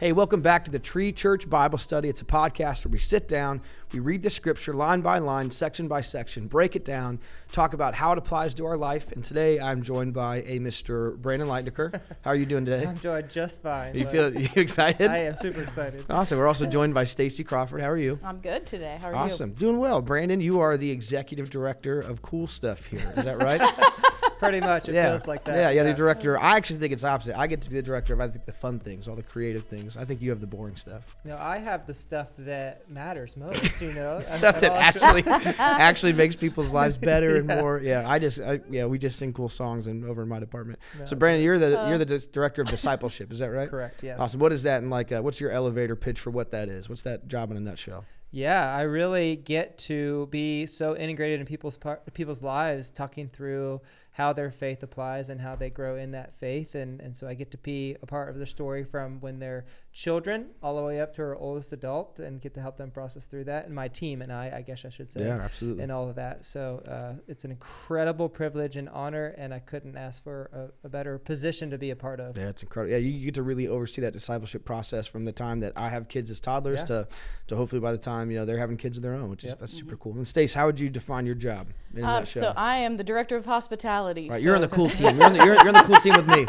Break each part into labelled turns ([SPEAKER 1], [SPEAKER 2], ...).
[SPEAKER 1] Hey, welcome back to the Tree Church Bible Study. It's a podcast where we sit down, we read the scripture line by line, section by section, break it down, talk about how it applies to our life. And today I'm joined by a Mr. Brandon Leitnaker. How are you doing today?
[SPEAKER 2] I'm doing just fine.
[SPEAKER 1] You
[SPEAKER 2] but
[SPEAKER 1] feel you excited?
[SPEAKER 2] I am super excited.
[SPEAKER 1] Awesome. We're also joined by Stacey Crawford. How are you?
[SPEAKER 3] I'm good today. How are you?
[SPEAKER 1] Awesome. Doing well. Brandon, you are the executive director of Cool Stuff here. Is that right?
[SPEAKER 2] Pretty much, it
[SPEAKER 1] yeah.
[SPEAKER 2] feels like that.
[SPEAKER 1] Yeah, yeah, the director. I actually think it's opposite. I get to be the director of I think the fun things, all the creative things. I think you have the boring stuff.
[SPEAKER 2] No, I have the stuff that matters most. You know,
[SPEAKER 1] stuff that actually actually makes people's lives better and more. Yeah, I just I, yeah, we just sing cool songs and over in my department.
[SPEAKER 2] No,
[SPEAKER 1] so Brandon, you're the
[SPEAKER 3] Uh,
[SPEAKER 1] you're the director of discipleship. Is that right?
[SPEAKER 2] correct. Yes.
[SPEAKER 1] Awesome. What is that? And like, uh, what's your elevator pitch for what that is? What's that job in a nutshell?
[SPEAKER 2] Yeah, I really get to be so integrated in people's par- people's lives, talking through how their faith applies and how they grow in that faith, and and so I get to be a part of their story from when they're children all the way up to our oldest adult, and get to help them process through that. And my team and I, I guess I should say,
[SPEAKER 1] Yeah, absolutely.
[SPEAKER 2] and all of that. So uh, it's an incredible privilege and honor, and I couldn't ask for a, a better position to be a part of.
[SPEAKER 1] Yeah, it's incredible. Yeah, you, you get to really oversee that discipleship process from the time that I have kids as toddlers
[SPEAKER 2] Yeah.
[SPEAKER 1] to, to hopefully by the time you know they're having kids of their own, which is
[SPEAKER 2] Yep.
[SPEAKER 1] that's super cool. And Stace, how would you define your job in a
[SPEAKER 3] you? Um, so I am the director of hospitality.
[SPEAKER 1] right,
[SPEAKER 3] so
[SPEAKER 1] you're on the cool team. You're on the, you're, you're on the cool team with me.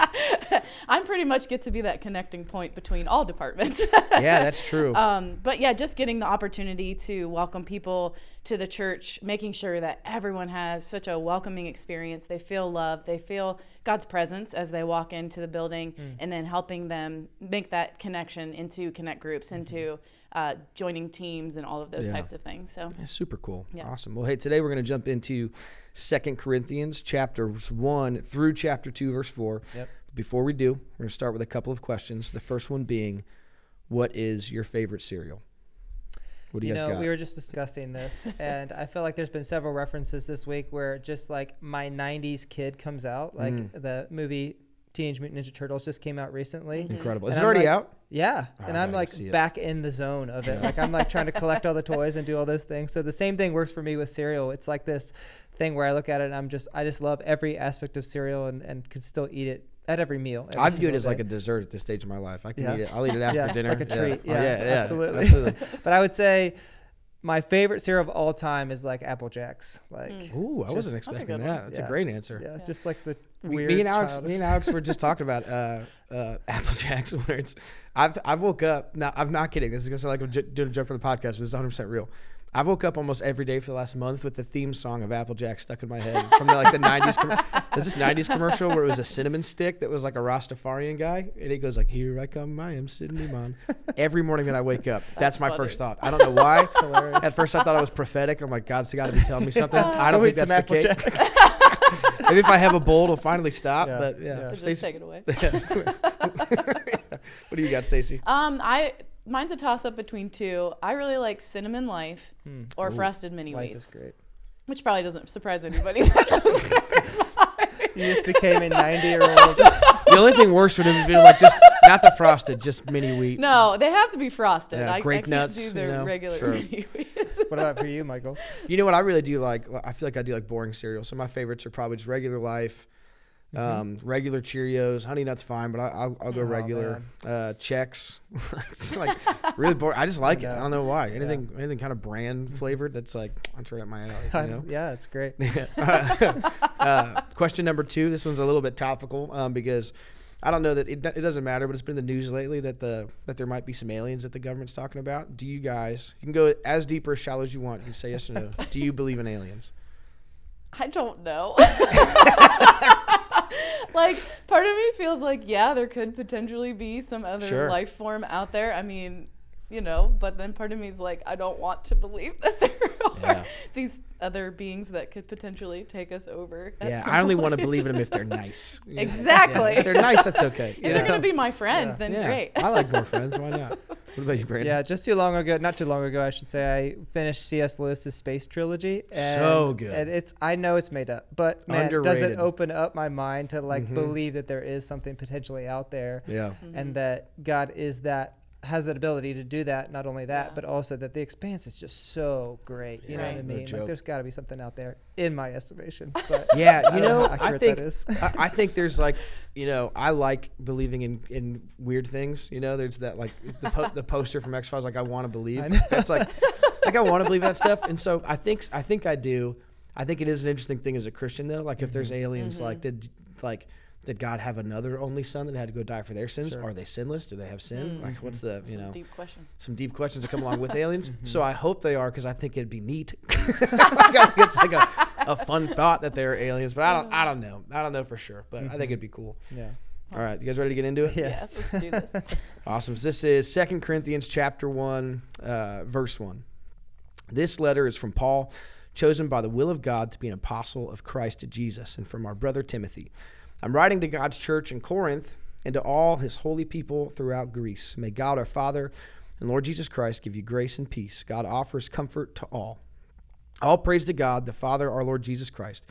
[SPEAKER 3] I'm pretty much get to be that connecting point between all departments.
[SPEAKER 1] Yeah, that's true.
[SPEAKER 3] um, but yeah, just getting the opportunity to welcome people to the church, making sure that everyone has such a welcoming experience. They feel loved. They feel God's presence as they walk into the building,
[SPEAKER 1] Hmm.
[SPEAKER 3] and then helping them make that connection into connect groups, into uh, joining teams, and all of those
[SPEAKER 1] Mm-hmm. Yeah.
[SPEAKER 3] types of things. So
[SPEAKER 1] That's super cool.
[SPEAKER 3] Yeah.
[SPEAKER 1] Awesome. Well, hey, today we're going to jump into Second Corinthians chapters 1 through chapter 2 verse 4.
[SPEAKER 2] Yep.
[SPEAKER 1] Before we do, we're going to start with a couple of questions. The first one being what is your favorite cereal? What do you,
[SPEAKER 2] you
[SPEAKER 1] guys
[SPEAKER 2] know,
[SPEAKER 1] got?
[SPEAKER 2] we were just discussing this, and I feel like there's been several references this week where just like my '90s kid comes out, like
[SPEAKER 1] Mm.
[SPEAKER 2] the movie Teenage Mutant Ninja Turtles just came out recently.
[SPEAKER 1] Incredible. Is
[SPEAKER 2] And
[SPEAKER 1] it
[SPEAKER 2] I'm
[SPEAKER 1] already
[SPEAKER 2] like-
[SPEAKER 1] out?
[SPEAKER 2] Yeah,
[SPEAKER 1] Oh,
[SPEAKER 2] and I'm like back in the zone of it. Like I'm like trying to collect all the toys and do all those things. So the same thing works for me with cereal. It's like this thing where I look at it and I'm just I just love every aspect of cereal and and can still eat it at every meal. every
[SPEAKER 1] I view it
[SPEAKER 2] single
[SPEAKER 1] as like a dessert at this stage of my life. I can
[SPEAKER 2] Yeah.
[SPEAKER 1] eat it. I'll eat it after
[SPEAKER 2] Yeah,
[SPEAKER 1] dinner.
[SPEAKER 2] like a treat.
[SPEAKER 1] Oh,
[SPEAKER 2] Yeah,
[SPEAKER 1] yeah,
[SPEAKER 2] absolutely.
[SPEAKER 1] absolutely.
[SPEAKER 2] But I would say my favorite cereal of all time is like Apple Jacks. Like
[SPEAKER 3] Mm.
[SPEAKER 1] Ooh, I
[SPEAKER 2] Just-
[SPEAKER 1] wasn't expecting
[SPEAKER 3] good
[SPEAKER 1] that.
[SPEAKER 3] one.
[SPEAKER 1] That's
[SPEAKER 2] Yeah.
[SPEAKER 1] a great answer.
[SPEAKER 2] yeah,
[SPEAKER 3] Yeah.
[SPEAKER 2] just like the
[SPEAKER 1] Me-
[SPEAKER 2] weird.
[SPEAKER 1] me and Alex,
[SPEAKER 2] childish-
[SPEAKER 1] me and Alex were just talking about uh, uh, Apple Jacks. Where it's, I've I've woke up. Now I'm not kidding. This is gonna sound like I'm j- doing a joke for the podcast, but it's 100 percent real. I've woke up almost every day for the last month with the theme song of Applejack stuck in my head from the, like the 90s. Com- There's this 90s commercial where it was a cinnamon stick that was like a Rastafarian guy, and it goes like, "Here I come, I am Sydney Man." Every morning that I wake up, that's,
[SPEAKER 3] That's
[SPEAKER 1] my
[SPEAKER 3] funny.
[SPEAKER 1] first thought. I don't know why. At first, I thought it was prophetic. I'm like, God's got to be telling me something. I don't
[SPEAKER 2] Go
[SPEAKER 1] think that's
[SPEAKER 2] some
[SPEAKER 1] the case. Maybe if I have a bowl, it'll finally stop.
[SPEAKER 2] Yeah,
[SPEAKER 1] But yeah,
[SPEAKER 2] yeah.
[SPEAKER 3] just take it away.
[SPEAKER 1] what do you got, Stacey?
[SPEAKER 3] Um, I mine's a toss up between two. I really like cinnamon life
[SPEAKER 2] Hmm.
[SPEAKER 3] or
[SPEAKER 1] Ooh.
[SPEAKER 3] frosted mini
[SPEAKER 2] Life
[SPEAKER 3] wheats,
[SPEAKER 2] is great.
[SPEAKER 3] which probably doesn't surprise anybody.
[SPEAKER 2] You just became a 90 year old.
[SPEAKER 1] The only thing worse would have been like just not the frosted, just mini wheat.
[SPEAKER 3] no, they have to be frosted.
[SPEAKER 1] Yeah,
[SPEAKER 3] I,
[SPEAKER 1] grape
[SPEAKER 3] I can't
[SPEAKER 1] nuts,
[SPEAKER 3] do
[SPEAKER 1] you know,
[SPEAKER 3] regular
[SPEAKER 1] sure.
[SPEAKER 3] mini wheats.
[SPEAKER 2] What about for you, Michael?
[SPEAKER 1] You know what I really do like? I feel like I do like boring cereal. So my favorites are probably just regular life, um, regular Cheerios. Honey Nut's fine, but I, I'll, I'll go
[SPEAKER 2] Mm-hmm. Oh,
[SPEAKER 1] regular. Uh, Chex, It's like really boring. I just like it. I don't know why. Anything, anything kind of brand flavored that's like that's right up my alley. You know.
[SPEAKER 2] yeah, it's great.
[SPEAKER 1] uh, question number two. This one's a little bit topical um, because I don't know that it, it doesn't matter, but it's been in the news lately that the that there might be some aliens that the government's talking about. Do you guys? You can go as deep or as shallow as you want. You can say yes or no. Do you believe in aliens?
[SPEAKER 3] I don't know. like part of me feels like yeah, there could potentially be some other
[SPEAKER 1] Sure.
[SPEAKER 3] life form out there. I mean, you know, but then part of me is like I don't want to believe that there are
[SPEAKER 1] Yeah.
[SPEAKER 3] these other beings that could potentially take us over.
[SPEAKER 1] yeah, I only want to believe in them if they're nice. You know?
[SPEAKER 3] Exactly.
[SPEAKER 1] If they're nice, that's okay.
[SPEAKER 3] If
[SPEAKER 1] you
[SPEAKER 3] they're gonna be my friend,
[SPEAKER 2] Yeah.
[SPEAKER 3] then
[SPEAKER 1] yeah,
[SPEAKER 3] great.
[SPEAKER 1] I like more friends. Why not? What about you, Brandon?
[SPEAKER 2] Yeah, just too long ago, not too long ago, I should say, I finished C.S. Lewis's space trilogy. And,
[SPEAKER 1] So good.
[SPEAKER 2] And it's, I know it's made up, but man, does it open up my mind to like
[SPEAKER 1] Mhm.
[SPEAKER 2] believe that there is something potentially out there
[SPEAKER 1] Yeah.
[SPEAKER 3] Mm-hmm.
[SPEAKER 2] and that God is that has that ability to do that. Not only that,
[SPEAKER 3] Yeah.
[SPEAKER 2] but also that the expanse is just so great. You know what I
[SPEAKER 3] Right.
[SPEAKER 1] No
[SPEAKER 2] mean? like there's got to be something out there, in my estimation. But
[SPEAKER 1] Yeah, you
[SPEAKER 2] don't
[SPEAKER 1] know, I think
[SPEAKER 2] that is.
[SPEAKER 1] I, I think there's like, you know, I like believing in, in weird things. You know, there's that like the po- the poster from X Files, like I want to believe. That's like, like I want to believe that stuff, and so I think I think I do. I think it is an interesting thing as a Christian though. Like if there's mm-hmm. aliens, like mm-hmm. did like did God have another only son that had to go die for their sins?
[SPEAKER 2] Sure.
[SPEAKER 1] Are they sinless? Do they have sin? Hmm. Like what's the you
[SPEAKER 3] Some
[SPEAKER 1] know
[SPEAKER 3] deep questions.
[SPEAKER 1] some deep questions that come along with aliens. So mm-hmm. I hope they are because I think it'd be neat. I it's like a, a fun thought that they're aliens, but I don't I don't know. I don't know for sure, but I think mm-hmm. it'd be cool.
[SPEAKER 2] yeah.
[SPEAKER 1] All right, you guys ready to get into it?
[SPEAKER 2] Yes.
[SPEAKER 3] Yes, let's do this.
[SPEAKER 1] Awesome. So this is Second Corinthians chapter 1, uh, verse 1. This letter is from Paul, chosen by the will of God to be an apostle of Christ to Jesus, and from our brother Timothy. I'm writing to God's church in Corinth and to all his holy people throughout Greece. May God our Father and Lord Jesus Christ give you grace and peace. God offers comfort to all. All praise to God, the Father, our Lord Jesus Christ.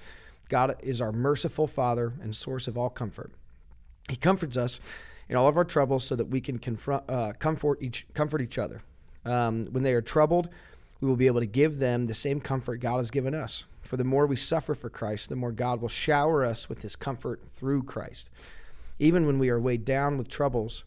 [SPEAKER 1] God is our merciful Father and source of all comfort. He comforts us in all of our troubles so that we can confront, uh, comfort each comfort each other. Um, when they are troubled, we will be able to give them the same comfort God has given us. For the more we suffer for Christ, the more God will shower us with His comfort through Christ. Even when we are weighed down with troubles,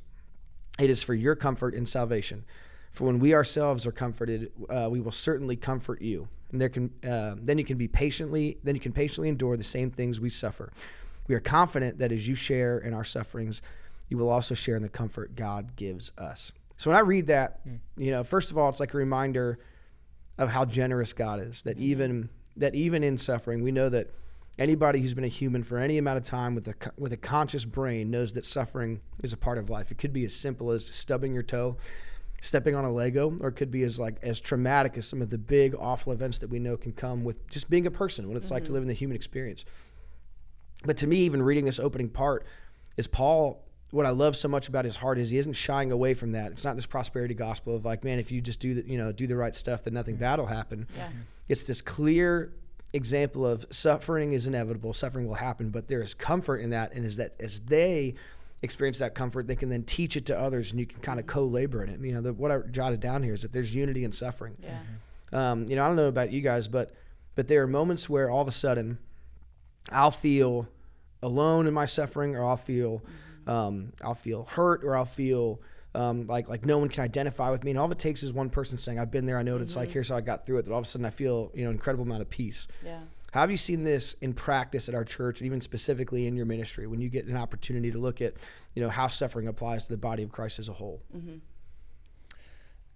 [SPEAKER 1] it is for your comfort and salvation. For when we ourselves are comforted, uh, we will certainly comfort you. And there can uh, then you can be patiently then you can patiently endure the same things we suffer. We are confident that as you share in our sufferings, you will also share in the comfort God gives us. So when I read that, you know, first of all, it's like a reminder of how generous God is. That even that even in suffering, we know that anybody who's been a human for any amount of time with a with a conscious brain knows that suffering is a part of life. It could be as simple as stubbing your toe, stepping on a Lego, or it could be as like as traumatic as some of the big awful events that we know can come with just being a person, what it's like to mm-hmm. live in the human experience. But to me, even reading this opening part, is Paul. What I love so much about his heart is he isn't shying away from that. It's not this prosperity gospel of like, man, if you just do the, you know, do the right stuff, then nothing mm-hmm. bad will happen.
[SPEAKER 3] Yeah.
[SPEAKER 1] It's this clear example of suffering is inevitable, suffering will happen, but there is comfort in that, and is that as they experience that comfort, they can then teach it to others, and you can kind of co-labor in it. You know, the, what I jotted down here is that there's unity in suffering.
[SPEAKER 3] Yeah.
[SPEAKER 1] Um, you know, I don't know about you guys, but but there are moments where all of a sudden I'll feel alone in my suffering, or I'll feel um, I'll feel hurt, or I'll feel um, like like no one can identify with me. And all it takes is one person saying, "I've been there. I know what it's like. Here's how I got through it." That all of a sudden I feel you know incredible amount of peace.
[SPEAKER 3] Yeah.
[SPEAKER 1] How have you seen this in practice at our church, and even specifically in your ministry, when you get an opportunity to look at, you know, how suffering applies to the body of Christ as a whole?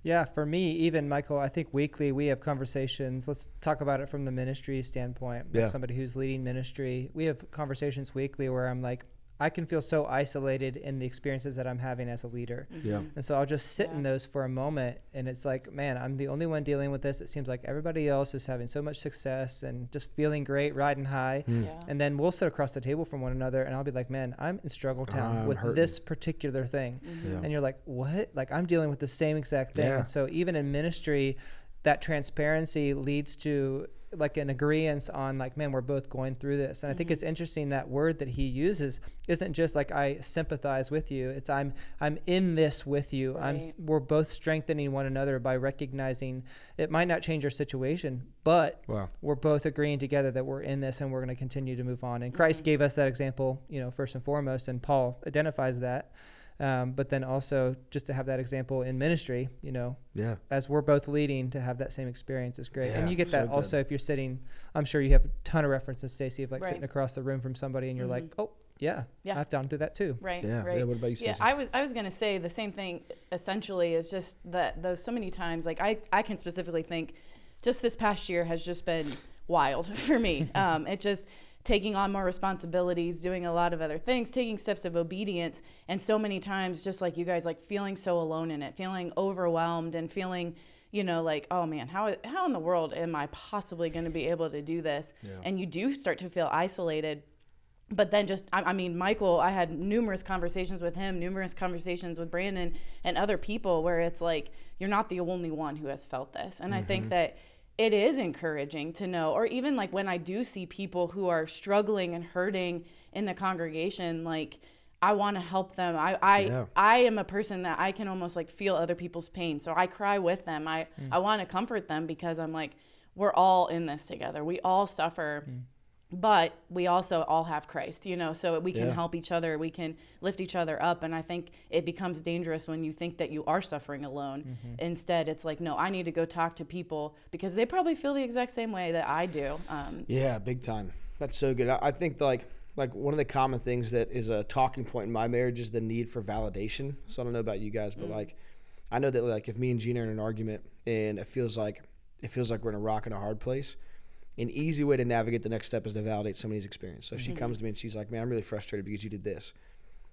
[SPEAKER 2] Yeah, for me, even Michael, I think weekly we have conversations. Let's talk about it from the ministry standpoint. Like
[SPEAKER 1] Yeah.
[SPEAKER 2] somebody who's leading ministry, we have conversations weekly where I'm like, I can feel so isolated in the experiences that I'm having as a leader.
[SPEAKER 1] Yeah.
[SPEAKER 2] And so I'll just sit in those for a moment. And it's like, man, I'm the only one dealing with this. It seems like everybody else is having so much success and just feeling great, riding high.
[SPEAKER 1] Mm.
[SPEAKER 3] Yeah.
[SPEAKER 2] And then we'll sit across the table from one another and I'll be like, man, I'm in struggle town
[SPEAKER 1] I'm
[SPEAKER 2] with
[SPEAKER 1] hurting."
[SPEAKER 2] this particular thing.
[SPEAKER 1] Yeah.
[SPEAKER 2] And you're like, what? Like, I'm dealing with the same exact thing.
[SPEAKER 1] Yeah.
[SPEAKER 2] And so, even in ministry, that transparency leads to like an agreement on like man we're both going through this and i think mm-hmm. it's interesting that word that he uses isn't just like i sympathize with you it's i'm i'm in this with you i'm we're both strengthening one another by recognizing it might not change our situation but
[SPEAKER 1] Wow.
[SPEAKER 2] we're both agreeing together that we're in this and we're going to continue to move on. And Christ mm-hmm. gave us that example, you know, first and foremost, and Paul identifies that. Um, but then also just to have that example in ministry, you know,
[SPEAKER 1] Yeah.
[SPEAKER 2] as we're both leading to have that same experience is great.
[SPEAKER 1] Yeah,
[SPEAKER 2] and you get
[SPEAKER 1] so
[SPEAKER 2] that
[SPEAKER 1] good.
[SPEAKER 2] also if you're sitting, I'm sure you have a ton of references, Stacey, of like
[SPEAKER 3] Right.
[SPEAKER 2] sitting across the room from somebody and you're like, oh, yeah,
[SPEAKER 3] Yeah.
[SPEAKER 2] I've gone through that too.
[SPEAKER 3] Right.
[SPEAKER 1] Yeah.
[SPEAKER 3] Right.
[SPEAKER 1] Yeah. What about you,
[SPEAKER 3] Yeah, I was I was gonna say the same thing. Essentially, is just that those so many times. Like I I can specifically think, just this past year has just been wild for me. um, it just taking on more responsibilities, doing a lot of other things, taking steps of obedience, and so many times, just like you guys, like feeling so alone in it, feeling overwhelmed, and feeling. You know, like, oh man, how how in the world am I possibly going to be able to do this? And you do start to feel isolated but then just I, I mean michael i had numerous conversations with him numerous conversations with brandon and other people where it's like you're not the only one who has felt this and i think mm-hmm. that it is encouraging to know or even like when i do see people who are struggling and hurting in the congregation like I want to help them. I I,
[SPEAKER 1] Yeah.
[SPEAKER 3] I am a person that I can almost like feel other people's pain. So I cry with them. I hmm. I want to comfort them because I'm like we're all in this together. We all suffer. Hmm. But we also all have Christ, you know, so we can
[SPEAKER 1] Yeah.
[SPEAKER 3] help each other, we can lift each other up. And I think it becomes dangerous when you think that you are suffering alone. Instead, it's like, no, I need to go talk to people because they probably feel the exact same way that I do. Um,
[SPEAKER 1] Yeah, big time. That's so good. I, think like like one of the common things that is a talking point in my marriage is the need for validation. So I don't know about you guys, but like I know that like if me and Gina are in an argument and it feels like it feels like we're in a rock and a hard place, an easy way to navigate the next step is to validate somebody's experience. So if she comes to me and she's like, "Man, I'm really frustrated because you did this."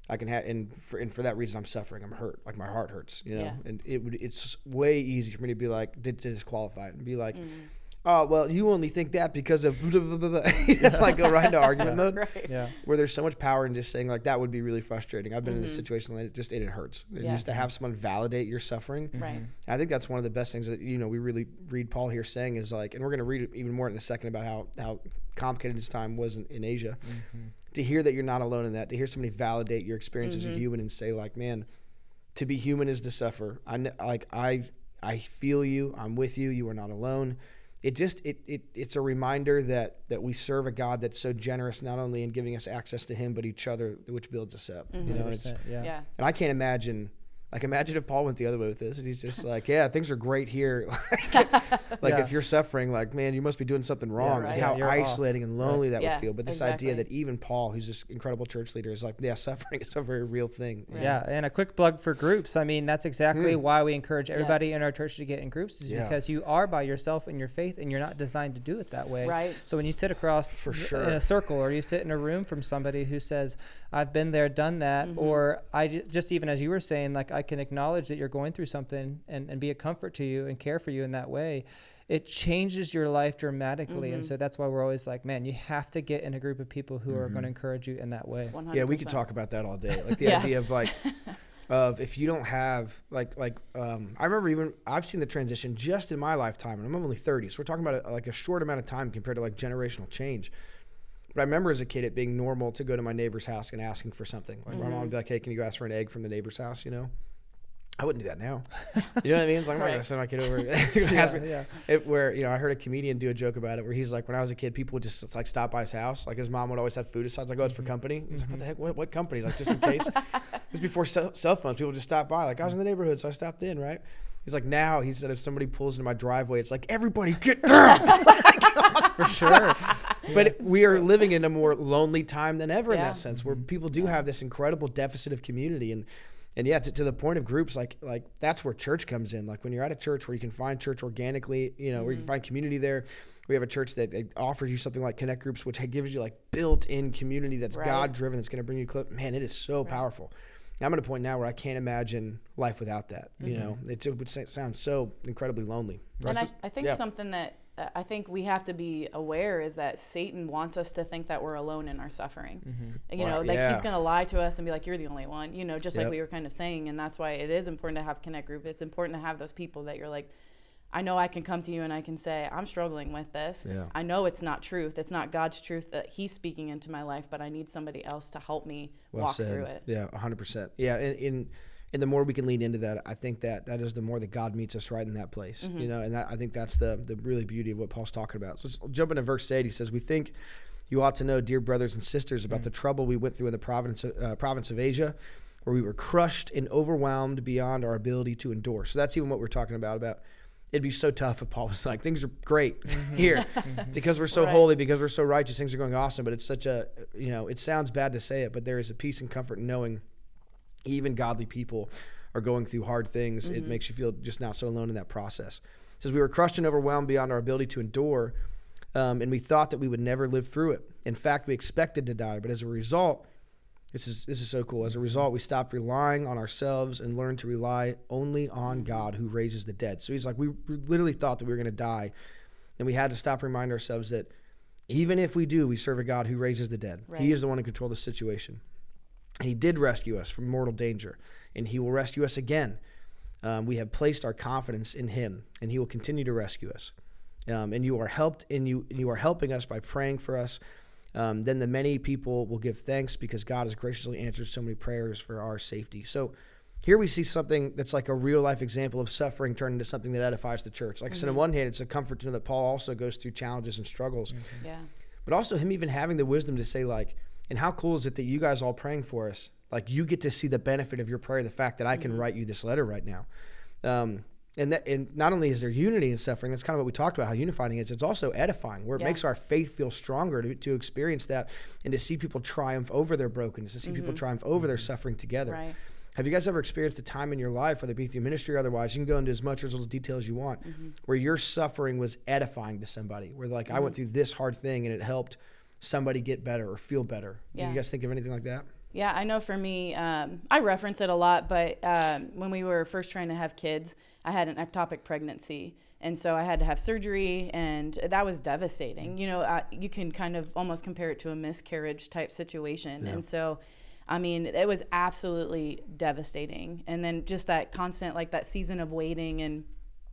[SPEAKER 1] I can have, and for, and for that reason, I'm suffering. I'm hurt. Like my heart hurts, you know.
[SPEAKER 3] Yeah.
[SPEAKER 1] And it would, it's way easy for me to be like, to, to disqualify it and be like,
[SPEAKER 3] Mm-hmm.
[SPEAKER 1] Oh, well, you only think that because of, blah, blah, blah, blah. Like go right into argument mode
[SPEAKER 3] right.
[SPEAKER 2] Yeah.
[SPEAKER 1] where there's so much power in just saying like that would be really frustrating. I've been in a mm-hmm. situation that it just and it hurts. And
[SPEAKER 3] Mm-hmm. Yeah.
[SPEAKER 1] just to have someone validate your suffering.
[SPEAKER 3] Right. Mm-hmm.
[SPEAKER 1] I think that's one of the best things that you know we really read Paul here saying is like, and we're going to read even more in a second about how how complicated his time was in, in Asia. Mm-hmm. To hear that you're not alone in that, to hear somebody validate your experience as a human and say like, man, to be human is to suffer. I kn- like I I feel you. I'm with you. You are not alone. It just it, it it's a reminder that that we serve a God that's so generous not only in giving us access to Him but each other, which builds us up. You know, and it's
[SPEAKER 2] yeah.
[SPEAKER 3] Yeah.
[SPEAKER 1] and I can't imagine. Like imagine if Paul went the other way with this, and he's just like, "Yeah, things are great here." like, like
[SPEAKER 2] Yeah.
[SPEAKER 1] if you're suffering, like, man, you must be doing something wrong.
[SPEAKER 3] right.
[SPEAKER 1] And
[SPEAKER 2] Yeah,
[SPEAKER 1] how
[SPEAKER 2] you're off.
[SPEAKER 1] isolating and lonely that
[SPEAKER 3] Yeah,
[SPEAKER 1] would feel. But this idea that even Paul, who's this incredible church leader, is like, "Yeah, suffering is a very real thing." you?
[SPEAKER 2] Yeah, and a quick plug for groups. I mean, that's exactly why we encourage everybody
[SPEAKER 3] Yes.
[SPEAKER 2] in our church to get in groups, is
[SPEAKER 1] Yeah.
[SPEAKER 2] because you are by yourself in your faith, and you're not designed to do it that way.
[SPEAKER 3] Right.
[SPEAKER 2] So when you sit across
[SPEAKER 1] For sure.
[SPEAKER 2] in a circle, or you sit in a room from somebody who says, "I've been there, done that,"
[SPEAKER 3] Mm-hmm.
[SPEAKER 2] or I ju- just even as you were saying, like I can acknowledge that you're going through something and and be a comfort to you and care for you in that way. It changes your life dramatically,
[SPEAKER 3] Mm-hmm.
[SPEAKER 2] and so that's why we're always like, man, you have to get in a group of people who are going to encourage you in that way.
[SPEAKER 3] 100%.
[SPEAKER 1] Yeah, we could talk about that all day. Like the
[SPEAKER 3] Yeah.
[SPEAKER 1] idea of like of if you don't have like like um, I remember even I've seen the transition just in my lifetime, and I'm only 30, so we're talking about a, like a short amount of time compared to like generational change. But I remember as a kid it being normal to go to my neighbor's house and asking for something. Like my mom would be like, "Hey, can you go ask for an egg from the neighbor's house?" You know. I wouldn't do that now. You know what I mean? It's like I'm not gonna send my kid over. me-
[SPEAKER 2] yeah.
[SPEAKER 1] it, where you know I heard a comedian do a joke about it where he's like when I was a kid people would just like stop by his house. Like his mom would always have food aside. Like oh it's for mm-hmm. company. He's like what the mm-hmm. heck? What, what company? Like just in case. This before cell, cell phones. People just stop by. Like I was in the neighborhood so I stopped in right? He's like now he said if somebody pulls into my driveway it's like everybody get down.
[SPEAKER 2] For sure.
[SPEAKER 1] but it- we are living in a more lonely time than ever in that sense where mm-hmm. people do have this incredible deficit of community and and yeah to, to the point of groups like like that's where church comes in. Like when you're at a church where you can find church organically you know where you
[SPEAKER 3] Mm-hmm.
[SPEAKER 1] can find community there we have a church that that offers you something like connect groups which gives you like built-in community that's
[SPEAKER 3] Right.
[SPEAKER 1] god driven that's going to bring you close man it is so powerful. I'm at a point now where i can't imagine life without that you know? It, it would sound so incredibly lonely.
[SPEAKER 3] And I, I think
[SPEAKER 1] Yeah.
[SPEAKER 3] something that I think we have to be aware is that Satan wants us to think that we're alone in our suffering. Mm-hmm. And, You
[SPEAKER 1] Wow,
[SPEAKER 3] know, like
[SPEAKER 1] yeah.
[SPEAKER 3] he's going to lie to us and be like, "You're the only one." You know, just like we were kind of saying, and that's why it is important to have connect group. It's important to have those people that you're like, I know I can come to you and I can say, I'm struggling with this.
[SPEAKER 1] Yeah.
[SPEAKER 3] I know it's not truth. It's not God's truth that He's speaking into my life, but I need somebody else to help me
[SPEAKER 1] well
[SPEAKER 3] walk
[SPEAKER 1] said.
[SPEAKER 3] through it.
[SPEAKER 1] Yeah, hundred percent. Yeah, and, and and the more we can lean into that, I think that that is the more that God meets us right in that place.
[SPEAKER 3] Mm-hmm.
[SPEAKER 1] You know, and that, I think that's the the really beauty of what Paul's talking about. So let's jump into verse eight. He says, "We think you ought to know, dear brothers and sisters, about the trouble we went through in the province of, uh, province of Asia." Where we were crushed and overwhelmed beyond our ability to endure. So that's even what we're talking about. About it'd be so tough if Paul was like, things are great here because we're so
[SPEAKER 3] Right.
[SPEAKER 1] holy, because we're so righteous, things are going awesome. But it's such a, you know, it sounds bad to say it, but there is a peace and comfort in knowing even godly people are going through hard things. It makes you feel just not so alone in that process. It says we were crushed and overwhelmed beyond our ability to endure, um, and we thought that we would never live through it. In fact, we expected to die, but as a result, this is this is so cool. As a result, we stopped relying on ourselves and learned to rely only on God who raises the dead. So he's like, we literally thought that we were going to die, and we had to stop and remind ourselves that even if we do, we serve a God who raises the dead.
[SPEAKER 3] Right.
[SPEAKER 1] He is the one in control of the situation. And he did rescue us from mortal danger, and he will rescue us again. Um, we have placed our confidence in him, and he will continue to rescue us. Um, and you are helped, and you and you are helping us by praying for us Um, then the many people will give thanks because God has graciously answered so many prayers for our safety. So here we see something that's like a real life example of suffering turned into something that edifies the church. Like I said, on one hand, it's a comfort to know that Paul also goes through challenges and struggles,
[SPEAKER 3] Yeah.
[SPEAKER 1] but also him even having the wisdom to say like, and how cool is it that you guys all praying for us? Like you get to see the benefit of your prayer, the fact that I can mm-hmm. write you this letter right now. Um, and that, and not only is there unity in suffering, that's kind of what we talked about, how unifying it is. It's also edifying, where it
[SPEAKER 3] Yeah.
[SPEAKER 1] makes our faith feel stronger to, to experience that and to see people triumph over their brokenness, to see people mm-hmm. triumph over their mm-hmm. suffering together.
[SPEAKER 3] Right.
[SPEAKER 1] Have you guys ever experienced a time in your life, whether it be through ministry or otherwise, you can go into as much or as little detail as you want, where your suffering was edifying to somebody, where like I went through this hard thing and it helped somebody get better or feel better.
[SPEAKER 3] Yeah.
[SPEAKER 1] You guys think of anything like that?
[SPEAKER 3] Yeah, I know for me, um, I reference it a lot, but um, when we were first trying to have kids, I had an ectopic pregnancy. And so I had to have surgery, and that was devastating. You know, uh, you can kind of almost compare it to a miscarriage type situation. And so, I mean, it was absolutely devastating. And then just that constant, like that season of waiting and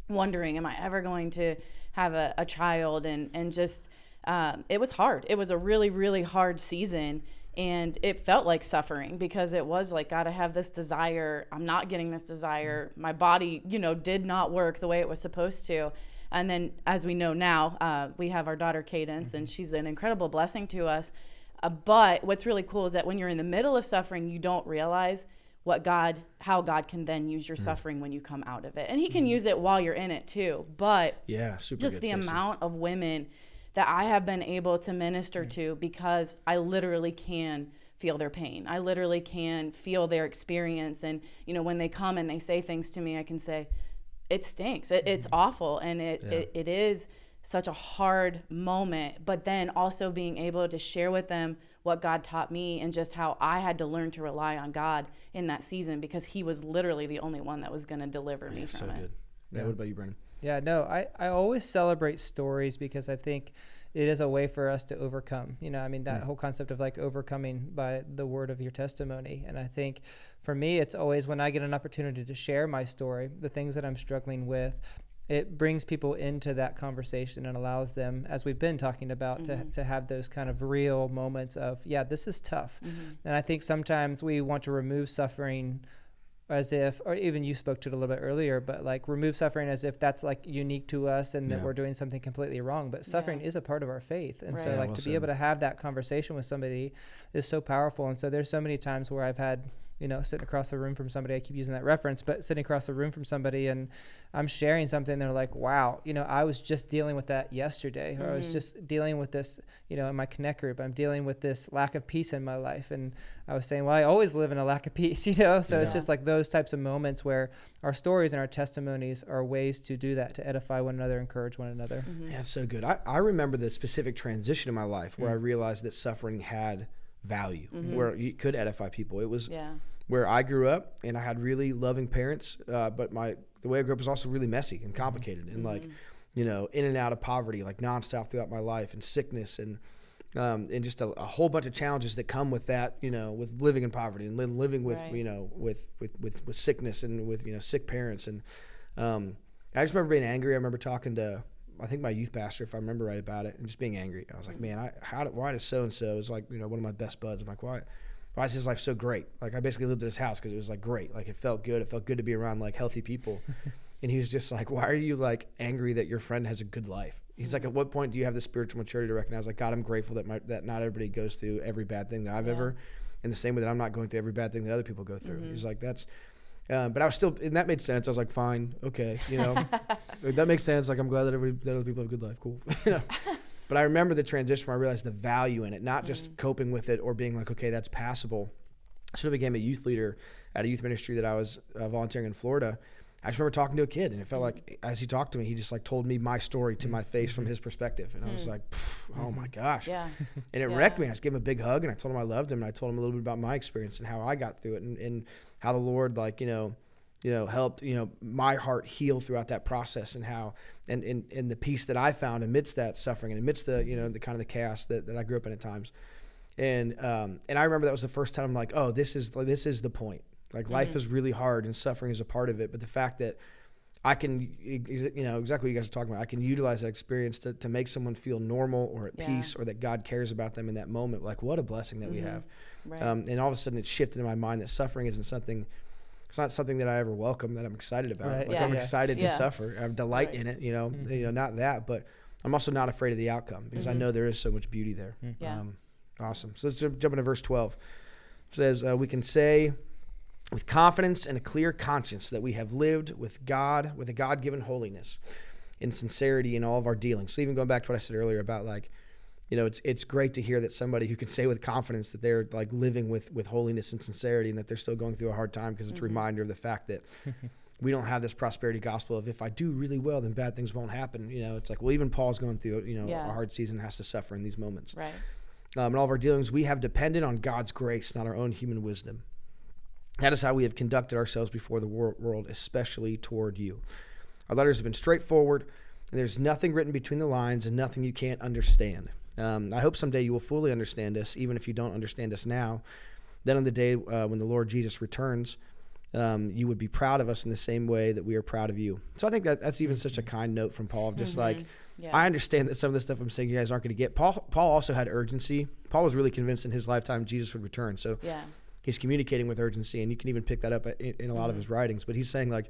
[SPEAKER 3] wondering, am I ever going to have a, a child? And, and just, um, it was hard. It was a really, really hard season. And it felt like suffering because it was like, God, I have this desire. I'm not getting this desire. My body, you know, did not work the way it was supposed to. And then, as we know now, uh, we have our daughter Cadence, and she's an incredible blessing to us. Uh, but what's really cool is that when you're in the middle of suffering, you don't realize what God, how God can then use your suffering when you come out of it. And He can use it while you're in it too. But
[SPEAKER 1] Yeah, super
[SPEAKER 3] just the amount of women that I have been able to minister mm. to because I literally can feel their pain. I literally can feel their experience. And, you know, when they come and they say things to me, I can say, it stinks. It, it's mm. awful. And it, it, it is such a hard moment. But then also being able to share with them what God taught me and just how I had to learn to rely on God in that season because He was literally the only one that was going to deliver me
[SPEAKER 1] So
[SPEAKER 3] from it.
[SPEAKER 1] good. Yeah, what about you, Brandon?
[SPEAKER 2] Yeah, no, I, I always celebrate stories because I think it is a way for us to overcome. You know, I mean, that whole concept of like overcoming by the word of your testimony. And I think for me, it's always when I get an opportunity to share my story, the things that I'm struggling with, it brings people into that conversation and allows them, as we've been talking about, to, mm-hmm. to have those kind of real moments of, yeah, this is tough. Mm-hmm. And I think sometimes we want to remove suffering as if or even you spoke to it a little bit earlier but like remove suffering as if that's like unique to us and that we're doing something completely wrong but suffering is a part of our faith and so
[SPEAKER 3] Right.
[SPEAKER 1] Yeah,
[SPEAKER 2] like
[SPEAKER 1] well
[SPEAKER 2] to
[SPEAKER 1] said.
[SPEAKER 2] be able to have that conversation with somebody is so powerful and so there's so many times where i've had you know sitting across the room from somebody i keep using that reference but sitting across the room from somebody and i'm sharing something they're like wow you know i was just dealing with that yesterday. Or i was just dealing with this you know in my connect group. I'm dealing with this lack of peace in my life. And i was saying well i always live in a lack of peace you know? So it's just like those types of moments where our stories and our testimonies are ways to do that to edify one another encourage one another.
[SPEAKER 1] Yeah, so good. I, I remember the specific transition in my life
[SPEAKER 3] Mm.
[SPEAKER 1] where I realized that suffering had value,
[SPEAKER 3] Mm-hmm.
[SPEAKER 1] where you could edify people. It was
[SPEAKER 3] Yeah.
[SPEAKER 1] where I grew up and I had really loving parents, uh, but my the way I grew up was also really messy
[SPEAKER 3] Mm-hmm.
[SPEAKER 1] and complicated and like, you know, in and out of poverty, like nonstop throughout my life and sickness and um, and just a, a whole bunch of challenges that come with that, you know, with living in poverty and li- living with,
[SPEAKER 3] Right.
[SPEAKER 1] you know, with, with, with, with sickness and with, you know, sick parents. And um, I just remember being angry. I remember talking to, I think my youth pastor, if I remember right about it, and just being angry. I was like, man, I, how did, why does so and so is like, you know, one of my best buds. I'm like, why, why is his life so great? Like, I basically lived at his house because it was like great. Like, it felt good. It felt good to be around like healthy people. and he was just like, why are you like angry that your friend has a good life? He's like, at what point do you have the spiritual maturity to recognize, like, God, I'm grateful that my that not everybody goes through every bad thing that I've
[SPEAKER 3] Yeah.
[SPEAKER 1] ever, in the same way that I'm not going through every bad thing that other people go through.
[SPEAKER 3] Mm-hmm.
[SPEAKER 1] He's like, that's, um, but I was still, and that made sense. I was like, fine, okay, you know, that makes sense. Like, I'm glad that everybody, that other people have a good life. Cool, you know. But I remember the transition where I realized the value in it, not just
[SPEAKER 3] Mm-hmm.
[SPEAKER 1] coping with it or being like, okay, that's passable. So I became a youth leader at a youth ministry that I was uh, volunteering in Florida. I just remember talking to a kid, and it felt like as he talked to me, he just like told me my story to my face from his perspective, and I was like, oh my gosh,
[SPEAKER 3] Yeah.
[SPEAKER 1] and it
[SPEAKER 3] Yeah.
[SPEAKER 1] wrecked me. I just gave him a big hug, and I told him I loved him, and I told him a little bit about my experience and how I got through it, and, and how the Lord, like you know, you know, helped you know my heart heal throughout that process, and how and and, and the peace that I found amidst that suffering and amidst the you know the kind of the chaos that, that I grew up in at times, and um and I remember that was the first time I'm like, oh, this is this is the point. Like life is really hard and suffering is a part of it, but the fact that I can, you know, exactly what you guys are talking about. I can utilize that experience to, to make someone feel normal or at
[SPEAKER 3] Yeah.
[SPEAKER 1] peace or that God cares about them in that moment. Like, what a blessing that we have.
[SPEAKER 3] Right.
[SPEAKER 1] Um, and all of a sudden, it shifted in my mind that suffering isn't something. It's not something that I ever welcome. That I'm excited about.
[SPEAKER 2] Right.
[SPEAKER 1] Like
[SPEAKER 3] Yeah.
[SPEAKER 1] I'm
[SPEAKER 2] Yeah.
[SPEAKER 1] excited
[SPEAKER 3] Yeah.
[SPEAKER 1] to suffer. I have delight
[SPEAKER 3] Right.
[SPEAKER 1] in it. You know,
[SPEAKER 2] Mhm.
[SPEAKER 1] you know, not that, but I'm also not afraid of the outcome because I
[SPEAKER 3] Mhm.
[SPEAKER 1] know there is so much beauty there.
[SPEAKER 3] Yeah.
[SPEAKER 1] Um, awesome. So let's jump into verse 12. It says, uh, We can say with confidence and a clear conscience that we have lived with God, with a God given holiness and sincerity in all of our dealings. So even going back to what I said earlier about like, you know, it's it's great to hear that somebody who can say with confidence that they're like living with with holiness and sincerity and that they're still going through a hard time because it's a reminder of the fact that we don't have this prosperity gospel of if I do really well then bad things won't happen. You know, it's like well even Paul's going through you know
[SPEAKER 3] Yeah.
[SPEAKER 1] a hard season has to suffer in these moments.
[SPEAKER 3] right.
[SPEAKER 1] Um, in all of our dealings, we have depended on God's grace, not our own human wisdom. That is how we have conducted ourselves before the world, especially toward you. Our letters have been straightforward, and there's nothing written between the lines and nothing you can't understand. Um, I hope someday you will fully understand us, even if you don't understand us now. Then, on the day uh, when the Lord Jesus returns, um, you would be proud of us in the same way that we are proud of you. So I think that that's even such a kind note from Paul, of just like
[SPEAKER 3] Yeah.
[SPEAKER 1] I understand that some of the stuff I'm saying you guys aren't going to get. Paul Paul also had urgency. Paul was really convinced in his lifetime Jesus would return. So
[SPEAKER 3] yeah.
[SPEAKER 1] He's communicating with urgency, and you can even pick that up uh, in, in a lot of mm-hmm. his writings. But he's saying like,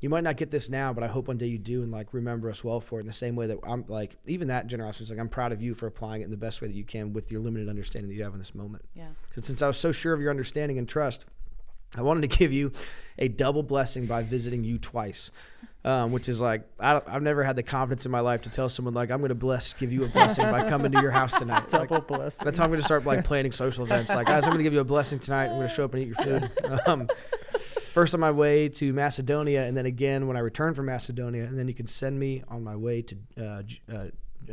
[SPEAKER 1] you might not get this now, but I hope one day you do, and like remember us well for it. In the same way that I'm like, even that generosity is like, I'm proud of you for applying it in the best way that you can with your limited understanding that you have in this moment.
[SPEAKER 3] Yeah.
[SPEAKER 1] So since I was so sure of your understanding and trust, I wanted to give you a double blessing by visiting you twice, um, which is like I I've never had the confidence in my life to tell someone like I'm going to bless, give you a blessing by coming to your house tonight. Like,
[SPEAKER 2] Double blessing.
[SPEAKER 1] that's how I'm going to start like planning social events. Like, guys, I'm going to give you a blessing tonight. I'm going to show up and eat your food. Um, first on my way to Macedonia, and then again when I return from Macedonia, and then you can send me on my way to uh, uh,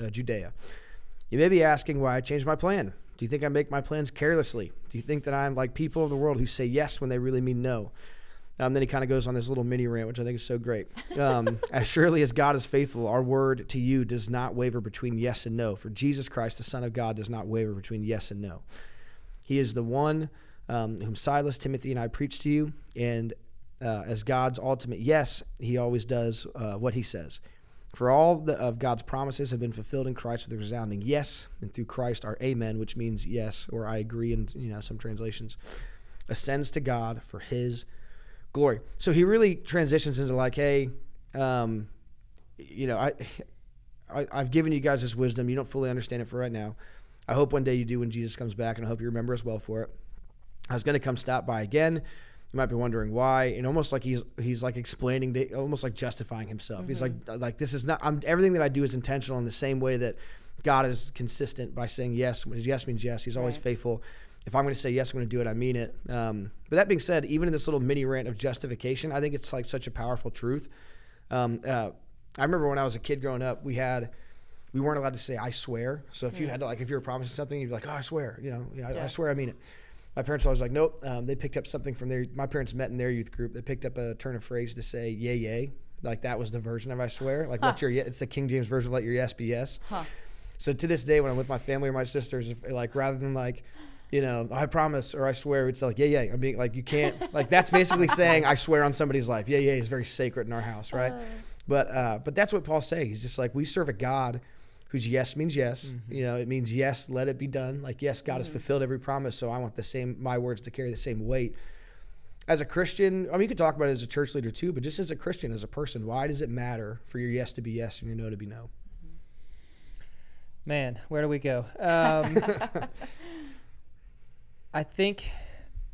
[SPEAKER 1] uh, Judea. You may be asking why I changed my plan. Do you think I make my plans carelessly? Do you think that I'm like people of the world who say yes when they really mean no? Um, then he kind of goes on this little mini rant, which I think is so great. Um, as surely as God is faithful, our word to you does not waver between yes and no. For Jesus Christ, the Son of God, does not waver between yes and no. He is the one um, whom Silas, Timothy, and I preach to you. And uh, as God's ultimate yes, he always does uh, what he says. For all the, of God's promises have been fulfilled in Christ with a resounding yes, and through Christ our amen, which means yes or I agree in you know some translations, ascends to God for His glory. So he really transitions into like, hey, um, you know, I, I I've given you guys this wisdom. You don't fully understand it for right now. I hope one day you do when Jesus comes back, and I hope you remember us well for it. I was going to come stop by again. You might be wondering why, and almost like he's he's like explaining, to, almost like justifying himself. He's like like this is not. I'm everything that I do is intentional in the same way that God is consistent by saying yes. When his yes means yes, he's always
[SPEAKER 3] Right.
[SPEAKER 1] faithful. If I'm going to say yes, I'm going to do it. I mean it. Um, but that being said, even in this little mini rant of justification, I think it's like such a powerful truth. Um, uh, I remember when I was a kid growing up, we had we weren't allowed to say I swear. So if you had to like if you were promising something, you'd be like, oh, I swear. You know, I,
[SPEAKER 3] Yeah.
[SPEAKER 1] I swear I mean it. My parents were always like, nope. Um, they picked up something from their. My parents met in their youth group. They picked up a turn of phrase to say "yay yay," like that was the version of "I swear." Like let your it's the King James version. Let your yes be yes.
[SPEAKER 3] Huh.
[SPEAKER 1] So to this day, when I'm with my family or my sisters, if, like rather than like, you know, I promise or I swear, it's like yeah yeah. I'm being like you can't like that's basically saying I swear on somebody's life. Yeah yeah is very sacred in our house, right? But uh, but that's what Paul's saying. He's just like we serve a God whose yes means yes. You know, it means yes, let it be done. Like yes, God has fulfilled every promise, so I want the same my words to carry the same weight. As a Christian, I mean, you could talk about it as a church leader too, but just as a Christian, as a person, why does it matter for your yes to be yes and your no to be no?
[SPEAKER 2] Man, where do we go? Um, I think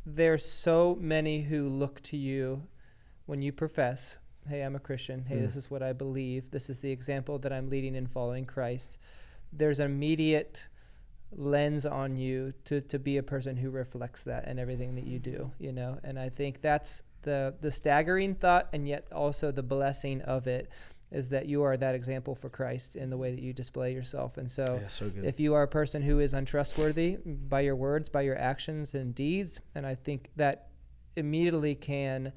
[SPEAKER 2] there's so many who look to you when you profess, "Hey, I'm a Christian. Hey, this mm. is what I believe. This is the example that I'm leading in following Christ." There's an immediate lens on you to to be a person who reflects that in everything that you do. You know, and I think that's the the staggering thought, and yet also the blessing of it is that you are that example for Christ in the way that you display yourself. And so,
[SPEAKER 1] Yeah, so
[SPEAKER 2] if you are a person who is untrustworthy by your words, by your actions and deeds, and I think that immediately can,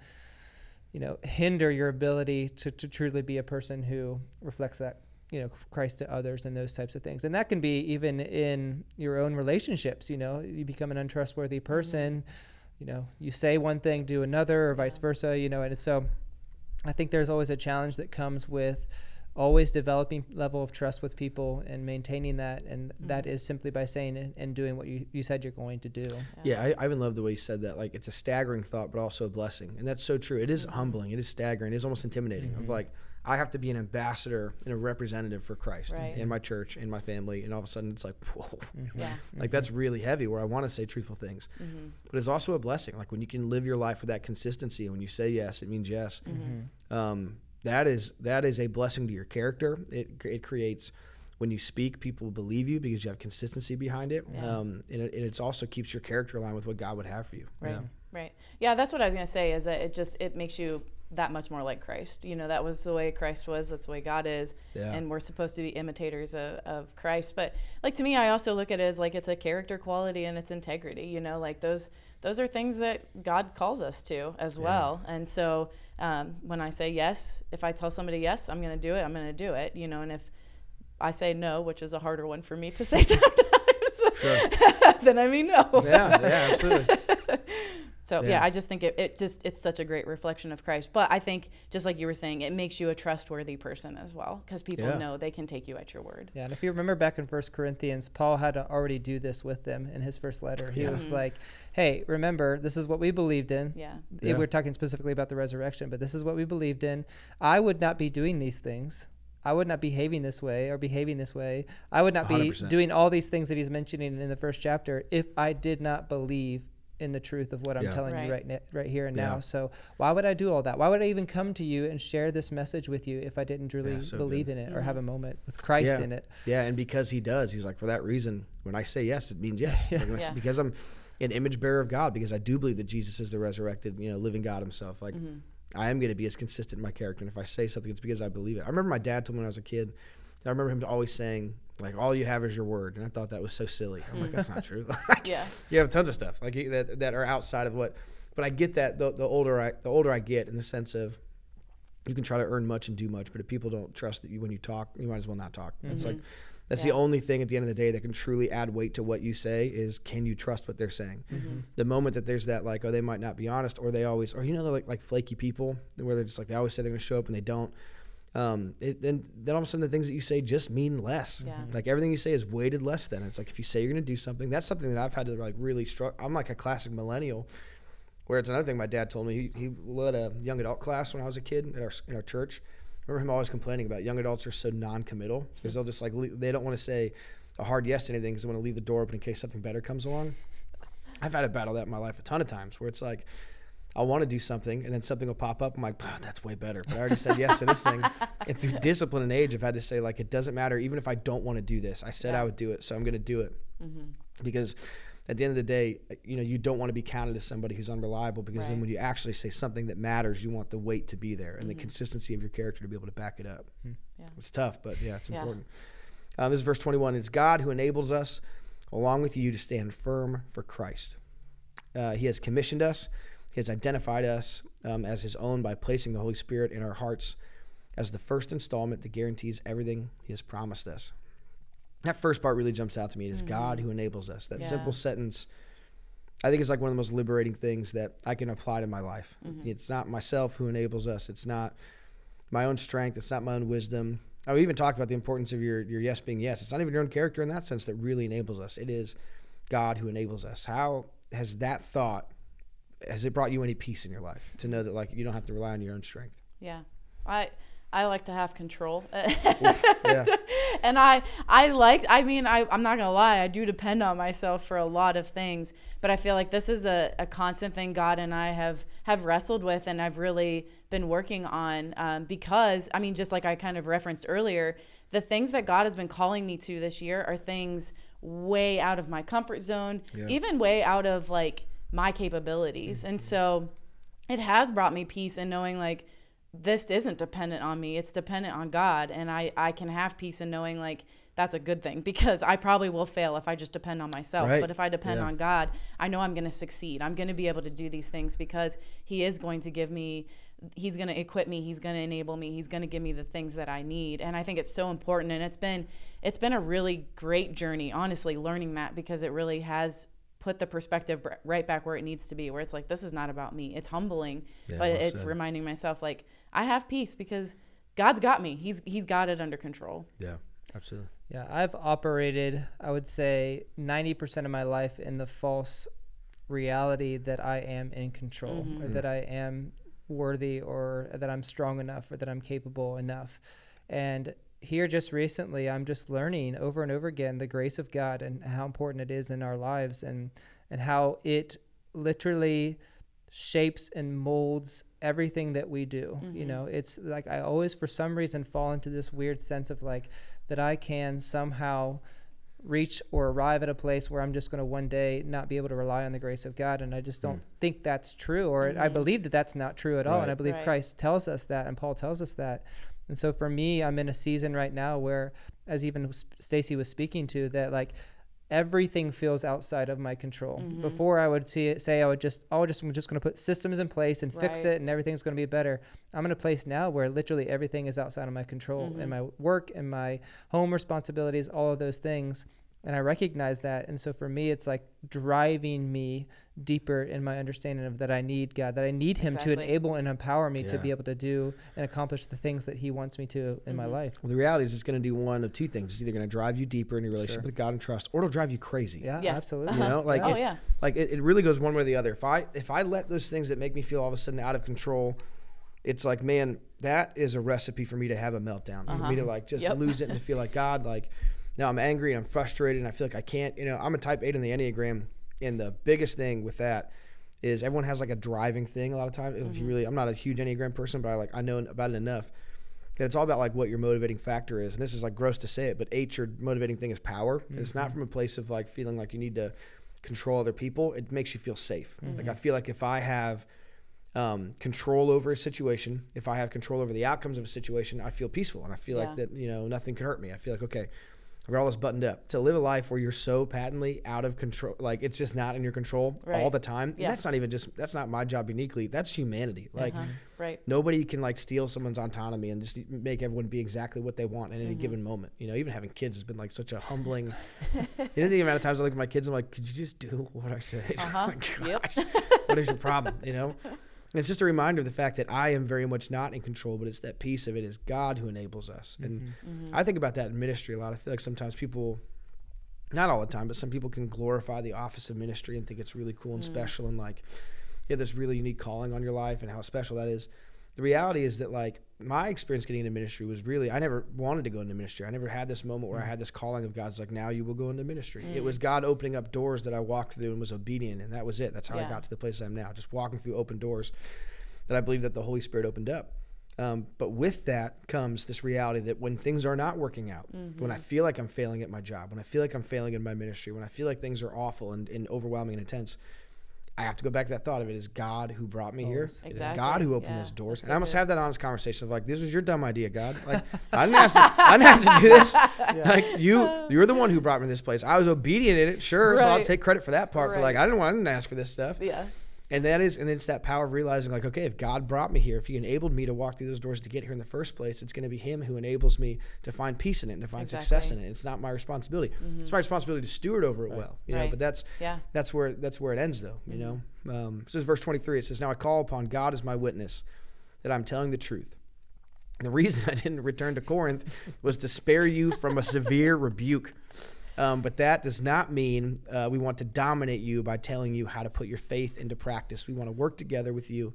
[SPEAKER 2] you know, hinder your ability to, to truly be a person who reflects that, you know, Christ to others and those types of things. And that can be even in your own relationships, you know, you become an untrustworthy mm-hmm. person, you know, you say one thing, do another, or vice versa, you know, and so I think there's always a challenge that comes with always developing level of trust with people and maintaining that and
[SPEAKER 3] Mm-hmm.
[SPEAKER 2] that is simply by saying and, and doing what you, you said you're going to do
[SPEAKER 1] Yeah, I, I even love the way you said that. Like it's a staggering thought, but also a blessing, and that's so true. it is Mm-hmm. humbling. It is staggering. It is almost intimidating. Of like, I have to be an ambassador and a representative for Christ
[SPEAKER 3] Right.
[SPEAKER 1] in my church, in my family, and all of a sudden it's like, whoa,
[SPEAKER 3] Yeah.
[SPEAKER 1] like that's really heavy. Where I want to say truthful things,
[SPEAKER 3] Mm-hmm.
[SPEAKER 1] but it's also a blessing. Like when you can live your life with that consistency, and when you say yes, it means yes.
[SPEAKER 3] Mm-hmm.
[SPEAKER 1] Um, that is that is a blessing to your character. It it creates when you speak, people believe you because you have consistency behind it,
[SPEAKER 3] Yeah.
[SPEAKER 1] um, and, it, and it's also keeps your character aligned with what God would have for you.
[SPEAKER 3] Right.
[SPEAKER 1] Yeah.
[SPEAKER 3] Right. Yeah, that's what I was gonna say. Is that it just it makes you that much more like Christ. You know, that was the way Christ was. That's the way God is.
[SPEAKER 1] Yeah.
[SPEAKER 3] And we're supposed to be imitators of, of Christ. But like to me, I also look at it as like it's a character quality and it's integrity. You know, like those those are things that God calls us to as well. And so um, when I say yes, if I tell somebody yes, I'm gonna do it. I'm gonna do it. You know, and if I say no, which is a harder one for me to say sometimes, then I mean no.
[SPEAKER 1] yeah, yeah, absolutely.
[SPEAKER 3] So yeah.
[SPEAKER 1] Yeah.
[SPEAKER 3] I just think it, it just it's such a great reflection of Christ. But I think just like you were saying, it makes you a trustworthy person as well because people
[SPEAKER 1] Yeah.
[SPEAKER 3] know they can take you at your word.
[SPEAKER 2] Yeah, and if you remember back in First Corinthians, Paul had to already do this with them in his first letter. He
[SPEAKER 1] Yeah.
[SPEAKER 2] was mm-hmm. like, "Hey, remember, this is what we believed in.
[SPEAKER 3] Yeah.
[SPEAKER 1] Yeah.
[SPEAKER 2] We're talking specifically about the resurrection, but this is what we believed in. I would not be doing these things. I would not be behaving this way or behaving this way. I would not be
[SPEAKER 1] 100%.
[SPEAKER 2] doing all these things that he's mentioning in the first chapter if I did not believe in the truth of what I'm
[SPEAKER 1] Yeah.
[SPEAKER 2] telling
[SPEAKER 3] Right.
[SPEAKER 2] you right, ne- right here and
[SPEAKER 1] Yeah.
[SPEAKER 2] now. So why would I do all that? Why would I even come to you and share this message with you if I didn't really
[SPEAKER 1] Yeah, so
[SPEAKER 2] believe
[SPEAKER 1] good.
[SPEAKER 2] in it or have a moment with Christ
[SPEAKER 1] Yeah.
[SPEAKER 2] in it?
[SPEAKER 1] Yeah, and because he does, he's like, for that reason, when I say yes, it means yes. Like. Because I'm an image bearer of God, because I do believe that Jesus is the resurrected, you know, living God himself. Like, mm-hmm. I am going to be as consistent in my character. And if I say something, it's because I believe it. I remember my dad told me when I was a kid, I remember him always saying, like, all you have is your word. And I thought that was so silly. I'm like, that's not true. Like,
[SPEAKER 3] Yeah.
[SPEAKER 1] you have tons of stuff like that that are outside of what but i get that the, the older i the older i get in the sense of you can try to earn much and do much but if people don't trust that you when you talk you might as well not talk it's mm-hmm. like that's
[SPEAKER 3] Yeah.
[SPEAKER 1] the only thing at the end of the day that can truly add weight to what you say is can you trust what they're saying mm-hmm. the moment that there's that like oh they might not be honest or they always or you know they're like like flaky people where they're just like they always say they're going to show up and they don't um, it, then then all of a sudden the things that you say just mean less.
[SPEAKER 3] Yeah.
[SPEAKER 1] Like everything you say is weighted less. Then it's like if you say you're going to do something, that's something that I've had to like really struggle. I'm like a classic millennial, where it's another thing my dad told me. He, he led a young adult class when I was a kid at our in our church. I remember him always complaining about young adults are so non-committal because they'll just like le- they don't want to say a hard yes to anything because they want to leave the door open in case something better comes along. I've had to battle that in my life a ton of times where it's like I want to do something and then something will pop up. I'm like, oh, that's way better. But I already said yes to this thing. And through discipline and age, I've had to say, like, it doesn't matter. Even if I don't want to do this, I said I would do it. So I'm going to do it. Because at the end of the day, you know, you don't want to be counted as somebody who's unreliable because then when you actually say something that matters, you want the weight to be there and the consistency of your character to be able to back it up.
[SPEAKER 3] Yeah.
[SPEAKER 1] It's tough, but yeah, it's
[SPEAKER 3] Yeah.
[SPEAKER 1] important. Um, this is verse 21. It's God who enables us, along with you, to stand firm for Christ. Uh, he has commissioned us, He has identified us um, as His own by placing the Holy Spirit in our hearts as the first installment that guarantees everything He has promised us. That first part really jumps out to me. It is God who enables us. That
[SPEAKER 3] Yeah.
[SPEAKER 1] simple sentence, I think, is like one of the most liberating things that I can apply to my life. It's not myself who enables us. It's not my own strength. It's not my own wisdom. I even talked about the importance of your your yes being yes. It's not even your own character in that sense that really enables us. It is God who enables us. How has that thought has it brought you any peace in your life to know that like you don't have to rely on your own strength?
[SPEAKER 3] Yeah. I I like to have control.
[SPEAKER 1] Yeah.
[SPEAKER 3] and I I like I mean I I'm not gonna lie I do depend on myself for a lot of things but I feel like this is a, a constant thing God and I have have wrestled with and I've really been working on um, because I mean just like I kind of referenced earlier the things that God has been calling me to this year are things way out of my comfort zone
[SPEAKER 1] Yeah.
[SPEAKER 3] even way out of like my capabilities. And so it has brought me peace in knowing like this isn't dependent on me it's dependent on god. And i i can have peace in knowing like that's a good thing because i probably will fail if i just depend on myself.
[SPEAKER 1] Right.
[SPEAKER 3] but if i depend
[SPEAKER 1] Yeah.
[SPEAKER 3] on god i know i'm going to succeed. I'm going to be able to do these things because he is going to give me he's going to equip me he's going to enable me he's going to give me the things that i need. And i think it's so important and it's been it's been a really great journey honestly learning that because it really has put the perspective right back where it needs to be where it's like this is not about me it's humbling
[SPEAKER 1] Yeah,
[SPEAKER 3] but
[SPEAKER 1] well
[SPEAKER 3] it's
[SPEAKER 1] said.
[SPEAKER 3] reminding myself like i have peace because god's got me he's he's got it under control
[SPEAKER 1] Yeah, absolutely.
[SPEAKER 2] Yeah, I've operated, I would say, 90% of my life in the false reality that I am in control mm-hmm. or that I am worthy or that I'm strong enough or that I'm capable enough. And here just recently, I'm just learning over and over again the grace of God and how important it is in our lives and, and how it literally shapes and molds everything that we do. You know, mm-hmm. it's like I always, for some reason, fall into this weird sense of like that I can somehow reach or arrive at a place where I'm just going to one day not be able to rely on the grace of God. And I just don't hmm. think that's true, or I mm-hmm. believe that that's not true at all. And I believe
[SPEAKER 3] Right.
[SPEAKER 2] Christ tells us that, and Paul tells us that. And so for me, I'm in a season right now where, as even Stacey was speaking to, that like everything feels outside of my control. Mm-hmm. Before I would see it, say I would just, oh, just I'm just going to put systems in place and fix
[SPEAKER 3] Right.
[SPEAKER 2] it, and everything's going to be better. I'm in a place now where literally everything is outside of my control, in mm-hmm. my work, and my home responsibilities, all of those things. And I recognize that. And so for me, it's like driving me deeper in my understanding of that I need God, that I need Him to enable and empower me to be able to do and accomplish the things that He wants me to in my mm-hmm. life.
[SPEAKER 1] Well, the reality is it's going to do one of two things. It's either going to drive you deeper in your relationship
[SPEAKER 2] Sure.
[SPEAKER 1] with God and trust, or it'll drive you crazy.
[SPEAKER 2] Yeah,
[SPEAKER 3] Yeah.
[SPEAKER 2] absolutely.
[SPEAKER 1] You know, uh-huh. like
[SPEAKER 3] oh
[SPEAKER 1] it,
[SPEAKER 3] yeah
[SPEAKER 1] like it, it really goes one way or the other. If I if I let those things that make me feel all of a sudden out of control, it's like, man, that is a recipe for me to have a meltdown. For me to uh-huh. like just
[SPEAKER 3] Yep.
[SPEAKER 1] lose it and to feel like God, like now I'm angry and I'm frustrated and I feel like I can't. You know, I'm a type eight in the Enneagram, and the biggest thing with that is everyone has like a driving thing a lot of times. If you mm-hmm. really, I'm not a huge Enneagram person, but I like I know about it enough that it's all about like what your motivating factor is. And this is like gross to say it, but eight, your motivating thing is power. And it's not mm-hmm. from a place of like feeling like you need to control other people. It makes you feel safe. Like I mm-hmm. feel like if I have um, control over a situation, if I have control over the outcomes of a situation, I feel peaceful and I feel
[SPEAKER 3] Yeah.
[SPEAKER 1] like that you know nothing can hurt me. I feel like okay, I've got all this buttoned up. To live a life where you're so patently out of control, like it's just not in your control all the time. And
[SPEAKER 3] Yeah.
[SPEAKER 1] that's not even just that's not my job uniquely. That's humanity. Like
[SPEAKER 3] Uh-huh. right
[SPEAKER 1] nobody can like steal someone's autonomy and just make everyone be exactly what they want at any given moment. You know, even having kids has been like such a humbling. you know, the amount of times I look at my kids, I'm like, could you just do what I say?
[SPEAKER 3] Uh-huh.
[SPEAKER 1] Like,
[SPEAKER 3] Yep.
[SPEAKER 1] gosh, what is your problem? You know, and it's just a reminder of the fact that I am very much not in control, but it's that piece of it is God who enables us. Mm-hmm. And mm-hmm. I think about that in ministry a lot. I feel like sometimes people. Not all the time, but some people can glorify the office of ministry and think it's really cool and mm. special and like you have this really unique calling on your life and how special that is. The reality is that like my experience getting into ministry was really I never wanted to go into ministry. I never had this moment where I mm. had this calling of God's like now you will go into ministry. It mm. was God opening up doors that I walked through and was obedient and that was it. That's how I got to the place I'm now. Just walking through open doors that I believe that the Holy Spirit opened up. Um, but with that comes this reality that when things are not working out, when I mm-hmm. feel like I'm failing at my job, when I feel like I'm failing in my ministry, when I feel like things are awful and, and overwhelming and intense, I have to go back to that thought of it is God who brought me here.
[SPEAKER 2] Always.
[SPEAKER 1] It is God who opened
[SPEAKER 3] Yeah.
[SPEAKER 1] those doors. And I must have that honest conversation of like, this was your dumb idea, God. Like I didn't ask to, I didn't ask to do this. Like you you're the one who brought me to this place. I was obedient in it, sure. So I'll take credit for that part. But like I didn't want I didn't ask for this stuff.
[SPEAKER 3] yeah
[SPEAKER 1] And that is, and it's that power of realizing, like, okay, if God brought me here, if He enabled me to walk through those doors to get here in the first place, it's going to be Him who enables me to find peace in it and to find success in it. It's not my responsibility. It's my responsibility to steward over it well, you know.
[SPEAKER 3] Right.
[SPEAKER 1] But that's
[SPEAKER 3] Yeah.
[SPEAKER 1] that's where that's where it ends, though. You know. Um, so this is verse twenty three. It says, "Now I call upon God as my witness that I'm telling the truth." The reason I didn't return to Corinth was to spare you from a severe rebuke. Um, but that does not mean uh, we want to dominate you by telling you how to put your faith into practice. We want to work together with you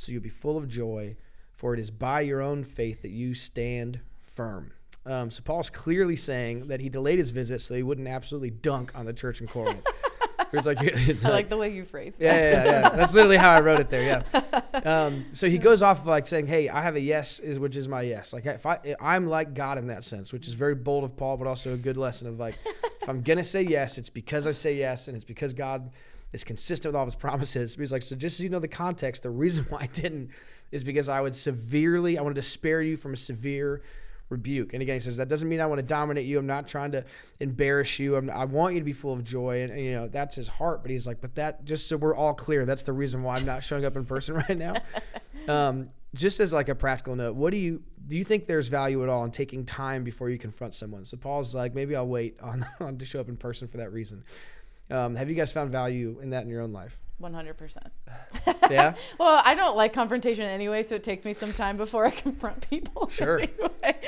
[SPEAKER 1] so you'll be full of joy, for it is by your own faith that you stand firm. Um, so Paul's clearly saying that he delayed his visit so he wouldn't absolutely dunk on the church in Corinth. it's like, it's
[SPEAKER 3] I
[SPEAKER 1] like
[SPEAKER 3] like the way you phrased that.
[SPEAKER 1] yeah, yeah, yeah. That's literally how I wrote it there. Yeah. Um, so he goes off of like saying, "Hey, I have a yes, is which is my yes. Like if I, I'm like God in that sense, which is very bold of Paul, but also a good lesson of like, if I'm gonna say yes, it's because I say yes, and it's because God is consistent with all of His promises. But he's like, so just so you know the context, the reason why I didn't is because I would severely, I wanted to spare you from a severe rebuke. And again, he says that doesn't mean I want to dominate you. I'm not trying to embarrass you. I'm, I want you to be full of joy, and, and, you know that's his heart. But he's like, but that just so we're all clear, that's the reason why I'm not showing up in person right now. Um, just as like a practical note, what do you do? You think there's value at all in taking time before you confront someone? So Paul's like, maybe I'll wait on, on to show up in person for that reason. Um, have you guys found value in that in your own life?
[SPEAKER 3] 100%.
[SPEAKER 1] Yeah.
[SPEAKER 3] Well, I don't like confrontation anyway, so it takes me some time before I confront people.
[SPEAKER 1] Sure.
[SPEAKER 3] Anyway.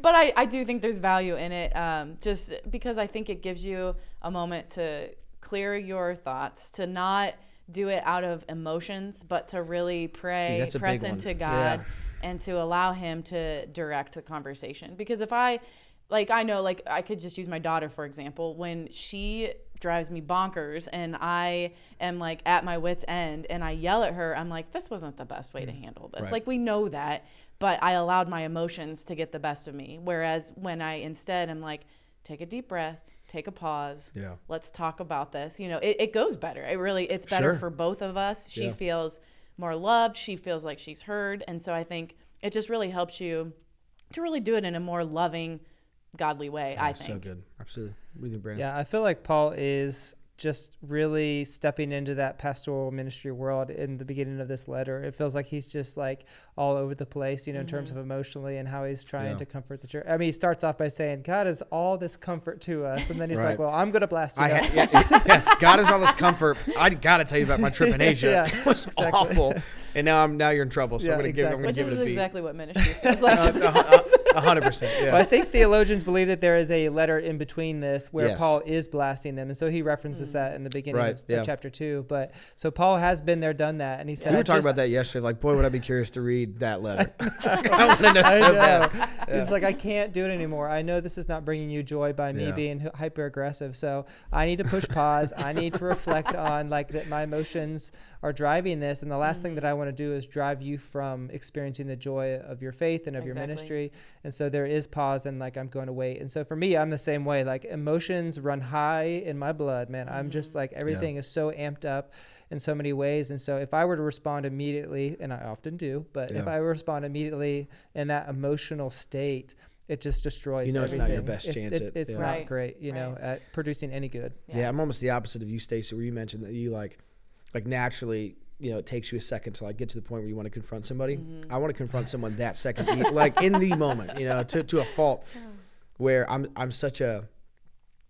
[SPEAKER 3] But I, I do think there's value in it um, just because I think it gives you a moment to clear your thoughts, to not do it out of emotions, but to really pray,
[SPEAKER 1] Dude,
[SPEAKER 3] press into God,
[SPEAKER 1] Yeah.
[SPEAKER 3] and to allow Him to direct the conversation. Because if I, like, I know, like, I could just use my daughter, for example, when she drives me bonkers and I am like at my wits' end and I yell at her, I'm like, this wasn't the best way to mm-hmm. handle this.
[SPEAKER 1] Right.
[SPEAKER 3] Like, we know that, but I allowed my emotions to get the best of me. Whereas when I instead am like, take a deep breath, take a pause,
[SPEAKER 1] Yeah.
[SPEAKER 3] let's talk about this. You know, it, it goes better. It really, it's better
[SPEAKER 1] Sure.
[SPEAKER 3] for both of us. She
[SPEAKER 1] Yeah.
[SPEAKER 3] feels more loved. She feels like she's heard. And so I think it just really helps you to really do it in a more loving, godly way, I think
[SPEAKER 1] so
[SPEAKER 3] think.
[SPEAKER 1] good. Absolutely. What do you think, Brandon?
[SPEAKER 2] Yeah, I feel like Paul is just really stepping into that pastoral ministry world in the beginning of this letter. It feels like he's just like all over the place, you know, in terms of emotionally and how he's trying
[SPEAKER 1] Yeah.
[SPEAKER 2] to comfort the church. I mean, he starts off by saying, God is all this comfort to us. And then he's
[SPEAKER 1] Right.
[SPEAKER 2] like, well, I'm going to blast you.
[SPEAKER 1] I ha- yeah, yeah, God is all this comfort. I gotta tell you about my trip in Asia.
[SPEAKER 2] Yeah,
[SPEAKER 1] it was
[SPEAKER 2] exactly.
[SPEAKER 1] awful, and now I'm now you're in trouble. So
[SPEAKER 2] Yeah,
[SPEAKER 1] I'm gonna give I'm gonna
[SPEAKER 3] Which
[SPEAKER 1] give
[SPEAKER 3] is
[SPEAKER 1] it a beat.
[SPEAKER 3] exactly what ministry feels like.
[SPEAKER 1] Uh, a hu- a hundred percent.
[SPEAKER 2] But I think theologians believe that there is a letter in between this where
[SPEAKER 1] Yes.
[SPEAKER 2] Paul is blasting them, and so he references hmm. that in the beginning
[SPEAKER 1] Right,
[SPEAKER 2] of, of
[SPEAKER 1] yeah.
[SPEAKER 2] chapter two. But so Paul has been there, done that, and he said,
[SPEAKER 1] We were talking about that yesterday. Like, boy, would I be curious to read that letter. I want to know
[SPEAKER 2] I
[SPEAKER 1] so
[SPEAKER 2] know.
[SPEAKER 1] bad.
[SPEAKER 2] He's like, I can't do it anymore. I know this is not bringing you joy by me
[SPEAKER 1] Yeah.
[SPEAKER 2] being hyper aggressive. So I need to push pause. I need to reflect on like that my emotions are driving this. And the last thing that hmm. I want to do is drive you from experiencing the joy of your faith and of your ministry. And so there is pause and like I'm going to wait. And so for me, I'm the same way. Like emotions run high in my blood, man. I'm just mm-hmm. like everything is so amped up in so many ways. And so if I were to respond immediately, and I often do, but if I respond immediately in that emotional state, it just destroys.
[SPEAKER 1] You know it's not your best
[SPEAKER 2] It's-
[SPEAKER 1] chance
[SPEAKER 2] it-
[SPEAKER 1] at-
[SPEAKER 2] it's
[SPEAKER 1] yeah.
[SPEAKER 2] not
[SPEAKER 3] Right,
[SPEAKER 2] great, you know,
[SPEAKER 3] right.
[SPEAKER 2] at producing any good.
[SPEAKER 1] Yeah. I'm almost the opposite of you, Stacey, where you mentioned that you like, like naturally, you know, it takes you a second to like get to the point where you want to confront somebody.
[SPEAKER 3] Mm-hmm.
[SPEAKER 1] I want to confront someone that second, like in the moment, you know, to, to a fault, where I'm I'm such a,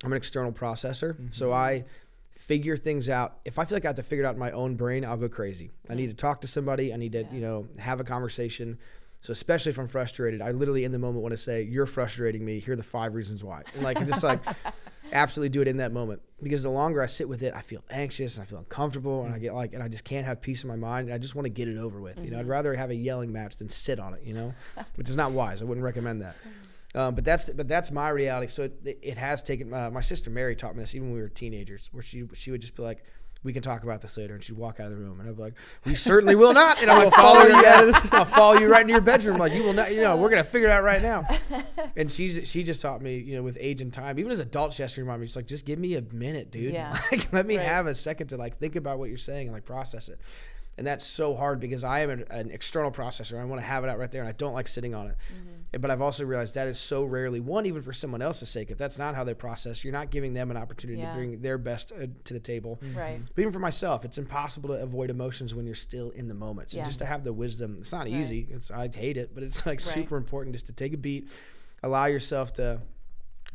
[SPEAKER 1] I'm an external processor, so I figure things out. If I feel like I have to figure it out in my own brain, I'll go crazy. I need to talk to somebody. I need to, you know, have a conversation. So especially if I'm frustrated, I literally in the moment want to say, "You're frustrating me. Here are the five reasons why." And like just like absolutely do it in that moment because the longer I sit with it, I feel anxious and I feel uncomfortable and I get like and I just can't have peace in my mind and I just want to get it over with. You know, I'd rather have a yelling match than sit on it. You know, which is not wise. I wouldn't recommend that. Um, but that's but that's my reality. So it, it has taken. Uh, my sister Mary taught me this even when we were teenagers, where she she would just be like. We can talk about this later, and she'd walk out of the room, and I'd be like, "We certainly will not." And I'm like, "Follow you out of this. I'll follow you right into your bedroom. Like, you will not. You know, we're gonna figure it out right now." And she's she just taught me, you know, with age and time, even as adults, she has to remind me, she's like, "Just give me a minute, dude.
[SPEAKER 3] Yeah.
[SPEAKER 1] Like, let me
[SPEAKER 3] Right.
[SPEAKER 1] have a second to like think about what you're saying and like process it." And that's so hard because I am an, an external processor. I want to have it out right there, and I don't like sitting on it.
[SPEAKER 3] Mm-hmm.
[SPEAKER 1] But I've also realized that is so rarely one, even for someone else's sake. If that's not how they process, you're not giving them an opportunity
[SPEAKER 3] Yeah.
[SPEAKER 1] to bring their best uh, to the table.
[SPEAKER 3] Right.
[SPEAKER 1] But even for myself, it's impossible to avoid emotions when you're still in the moment. So
[SPEAKER 3] Yeah.
[SPEAKER 1] just to have the wisdom, it's not
[SPEAKER 3] Right.
[SPEAKER 1] easy. It's I hate it, but it's like
[SPEAKER 3] Right.
[SPEAKER 1] super important just to take a beat, allow yourself to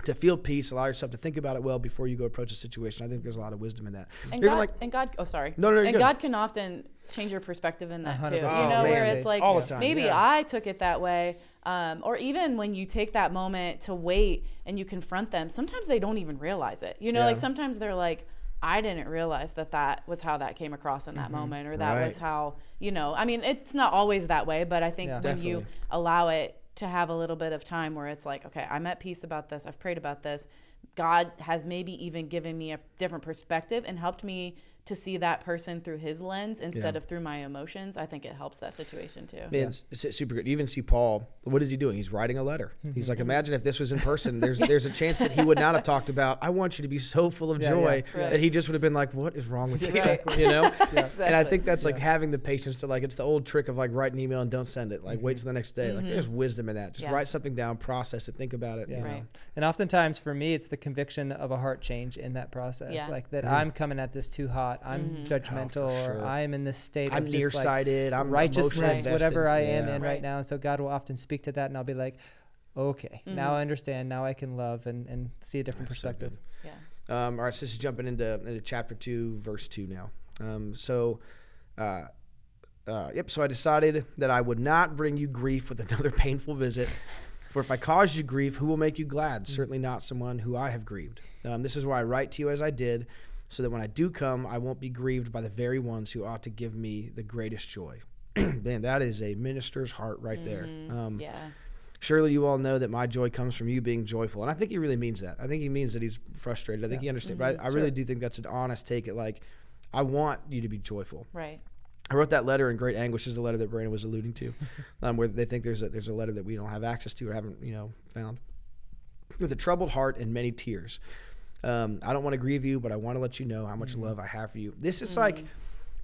[SPEAKER 1] to feel peace, allow yourself to think about it well before you go approach a situation. I think there's a lot of wisdom in that.
[SPEAKER 3] And
[SPEAKER 1] You're
[SPEAKER 3] God,
[SPEAKER 1] like
[SPEAKER 3] and God, oh sorry.
[SPEAKER 1] No, no, you're
[SPEAKER 3] and
[SPEAKER 1] good.
[SPEAKER 3] God can often change your perspective in that too. You know,
[SPEAKER 1] Oh,
[SPEAKER 3] where it's like
[SPEAKER 1] All the time,
[SPEAKER 3] maybe
[SPEAKER 1] yeah.
[SPEAKER 3] I took it that way, um, or even when you take that moment to wait and you confront them, sometimes they don't even realize it. You know, like sometimes they're like. I didn't realize that that was how that came across in that moment, or that was
[SPEAKER 1] Mm-hmm.
[SPEAKER 3] How you know. I mean, it's not always that way, but I think
[SPEAKER 2] Yeah.
[SPEAKER 3] when you allow it to have a little bit of time where it's like, okay, I'm at peace about this. I've prayed about this. God has maybe even given me a different perspective and helped me to see that person through his lens instead
[SPEAKER 1] Yeah.
[SPEAKER 3] of through my emotions. I think it helps that situation too.
[SPEAKER 1] Man, it's, it's super good. You even see Paul. What is he doing? He's writing a letter. Mm-hmm. He's like, mm-hmm. imagine if this was in person. There's there's a chance that he would not have talked about. I want you to be so full of
[SPEAKER 2] Yeah,
[SPEAKER 1] joy
[SPEAKER 2] yeah,
[SPEAKER 3] Right.
[SPEAKER 1] that he just would have been like, what is wrong with you?
[SPEAKER 3] Right.
[SPEAKER 1] You know. And I think that's like having the patience to like. It's the old trick of like write an email and don't send it. Like mm-hmm. wait till the next day. Like there's wisdom in that. Just
[SPEAKER 3] Yeah.
[SPEAKER 1] write something down, process it, think about it.
[SPEAKER 2] Yeah.
[SPEAKER 1] You know?
[SPEAKER 3] Right.
[SPEAKER 2] And oftentimes for me, it's the conviction of a heart change in that process.
[SPEAKER 3] Yeah.
[SPEAKER 2] Like that I'm coming at this too hot. I'm judgmental
[SPEAKER 1] Oh, sure.
[SPEAKER 2] or I'm in this state
[SPEAKER 1] I'm
[SPEAKER 2] of just like
[SPEAKER 1] nearsighted. I'm emotionally
[SPEAKER 2] righteousness, whatever I am
[SPEAKER 1] Yeah.
[SPEAKER 2] in right
[SPEAKER 3] Right.
[SPEAKER 2] now. So God will often speak to that and I'll be like, okay, now I understand. Now I can love and, and see a different
[SPEAKER 1] That's
[SPEAKER 2] perspective.
[SPEAKER 1] good.
[SPEAKER 3] Yeah.
[SPEAKER 1] Um, all right, so this is jumping into, into chapter two, verse two now. Um, so, uh, uh, yep. So I decided that I would not bring you grief with another painful visit. For if I cause you grief, who will make you glad? Certainly not someone who I have grieved. Um, this is why I write to you as I did, so that when I do come, I won't be grieved by the very ones who ought to give me the greatest joy. Man, that is a minister's heart right there. Um,
[SPEAKER 3] Yeah.
[SPEAKER 1] Surely you all know that my joy comes from you being joyful. And I think he really means that. I think he means that he's frustrated. I think he understands. But I, I really do think that's an honest take at like, I want you to be joyful.
[SPEAKER 3] Right.
[SPEAKER 1] I wrote that letter in great anguish. Is the letter that Brandon was alluding to, um, where they think there's a there's a letter that we don't have access to or haven't you know found. With a troubled heart and many tears, um, I don't want to grieve you, but I want to let you know how much mm. love I have for you. This is mm. like,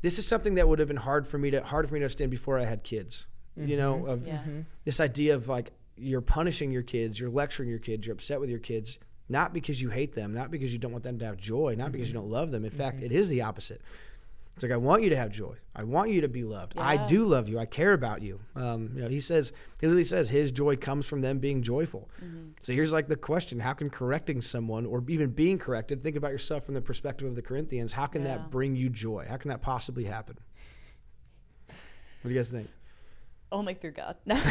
[SPEAKER 1] this is something that would have been hard for me to hard for me to understand before I had kids. You know, mm-hmm. of
[SPEAKER 3] Yeah. Mm-hmm.
[SPEAKER 1] this idea of like you're punishing your kids, you're lecturing your kids, you're upset with your kids, not because you hate them, not because you don't want them to have joy, not because you mm-hmm. don't love them. In fact, it is the opposite. It's like I want you to have joy. I want you to be loved. I do love you. I care about you. Um, you know, he says he literally says his joy comes from them being joyful. So here's like the question: How can correcting someone or even being corrected? Think about yourself from the perspective of the Corinthians. How can
[SPEAKER 3] Yeah.
[SPEAKER 1] that bring you joy? How can that possibly happen? What do you guys think?
[SPEAKER 3] Only through God. No.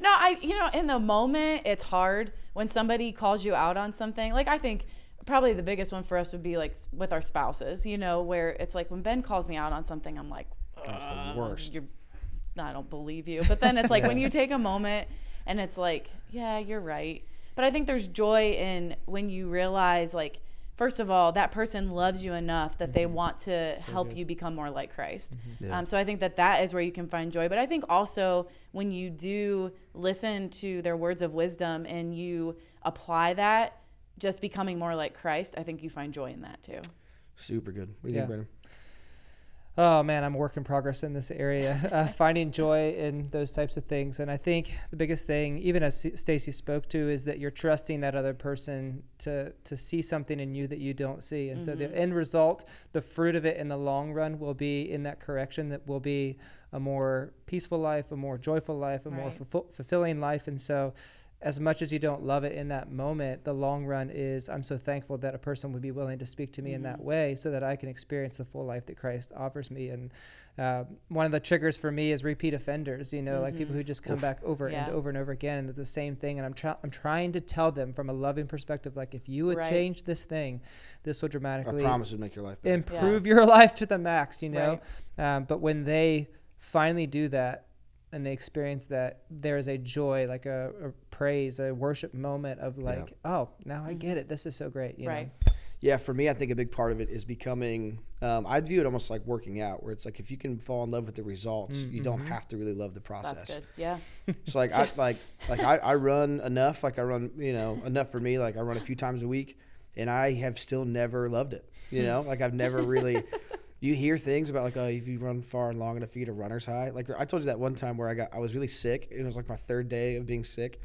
[SPEAKER 3] no, I you know, in the moment it's hard when somebody calls you out on something. Like I think probably the biggest one for us would be like with our spouses, you know, where it's like when Ben calls me out on something, I'm like,
[SPEAKER 1] That's
[SPEAKER 3] "Uh,
[SPEAKER 1] the worst.
[SPEAKER 3] You're, I don't believe you. But then it's like when you take a moment and it's like, yeah, you're right. But I think there's joy in when you realize like first of all, that person loves you enough that they want to help you become more like Christ.
[SPEAKER 1] Yeah.
[SPEAKER 3] Um, so I think that that is where you can find joy. But I think also when you do listen to their words of wisdom and you apply that, just becoming more like Christ, I think you find joy in that too.
[SPEAKER 1] Super good. What do you
[SPEAKER 2] Yeah.
[SPEAKER 1] think, Brandon?
[SPEAKER 2] Oh man, I'm a work in progress in this area, uh, finding joy in those types of things. And I think the biggest thing, even as Stacey spoke to, is that you're trusting that other person to to see something in you that you don't see. And so the end result, the fruit of it in the long run, will be in that correction. That will be a more peaceful life, a more joyful life, a more
[SPEAKER 3] Right.
[SPEAKER 2] fulfill- fulfilling life. And so. As much as you don't love it in that moment, the long run is I'm so thankful that a person would be willing to speak to me in
[SPEAKER 3] Mm-hmm.
[SPEAKER 2] that way so that I can experience the full life that Christ offers me. And uh, one of the triggers for me is repeat offenders, you know, like people who just come
[SPEAKER 1] Oof.
[SPEAKER 2] back over
[SPEAKER 3] Mm-hmm. Yeah.
[SPEAKER 2] and over and over again and it's the same thing. And I'm, try- I'm trying to tell them from a loving perspective, like if you would
[SPEAKER 3] Right.
[SPEAKER 2] change this thing, this would
[SPEAKER 1] I
[SPEAKER 2] dramatically
[SPEAKER 1] promise would make your life better.
[SPEAKER 2] improve your life to the max, you know. Um, but when they finally do that and they experience that, there is a joy, like a, a praise, a worship moment of like, oh, now I get it. This is so great, you
[SPEAKER 3] Mm-hmm. Right.
[SPEAKER 2] know.
[SPEAKER 1] Yeah, for me, I think a big part of it is becoming. Um, I view it almost like working out, where it's like if you can fall in love with the results, you don't have to really love the process.
[SPEAKER 3] That's good. Yeah.
[SPEAKER 1] So like I like like I, I run enough, like I run you know enough for me. Like I run a few times a week, and I have still never loved it. You know, like I've never really. You hear things about like oh if you run far and long enough you get a runner's high. Like I told you that one time where I got I was really sick. And it was like my third day of being sick.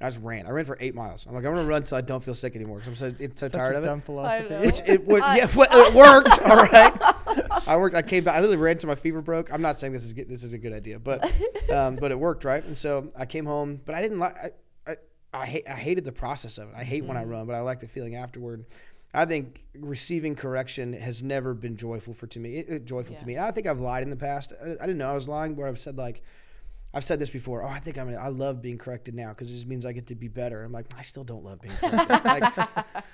[SPEAKER 1] I just ran. I ran for eight miles. I'm like I'm gonna run until I don't feel sick anymore because I'm so, it's so
[SPEAKER 2] Such
[SPEAKER 1] tired
[SPEAKER 2] a
[SPEAKER 1] of it.
[SPEAKER 2] dumb philosophy.
[SPEAKER 3] know.
[SPEAKER 1] Which it would, yeah, well, it worked. All right, I worked. I came back. I literally ran till my fever broke. I'm not saying this is good- this is a good idea, but um, but it worked, right? And so I came home, but I didn't like. I, I, I hate. I hated the process of it. I hate when I run, but I like the feeling afterward. I think receiving correction has never been joyful for to me. It, it- joyful
[SPEAKER 3] Yeah.
[SPEAKER 1] to me. I think I've lied in the past. I, I didn't know I was lying, where I've said like. I've said this before. Oh, I think I'm. I love being corrected now because it just means I get to be better. I'm like, I still don't love being corrected. like,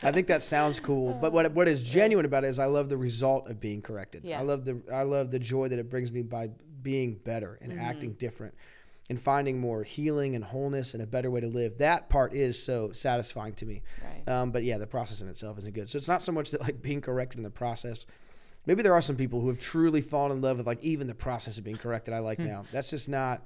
[SPEAKER 1] I think that sounds cool, but what what is genuine about it is I love the result of being corrected.
[SPEAKER 3] Yeah.
[SPEAKER 1] I love the I love the joy that it brings me by being better and mm-hmm. acting different, and finding more healing and wholeness and a better way to live. That part is so satisfying to me.
[SPEAKER 3] Right.
[SPEAKER 1] Um, but yeah, the process in itself isn't good. So it's not so much that like being corrected in the process. Maybe there are some people who have truly fallen in love with like even the process of being corrected. I like now. That's just not.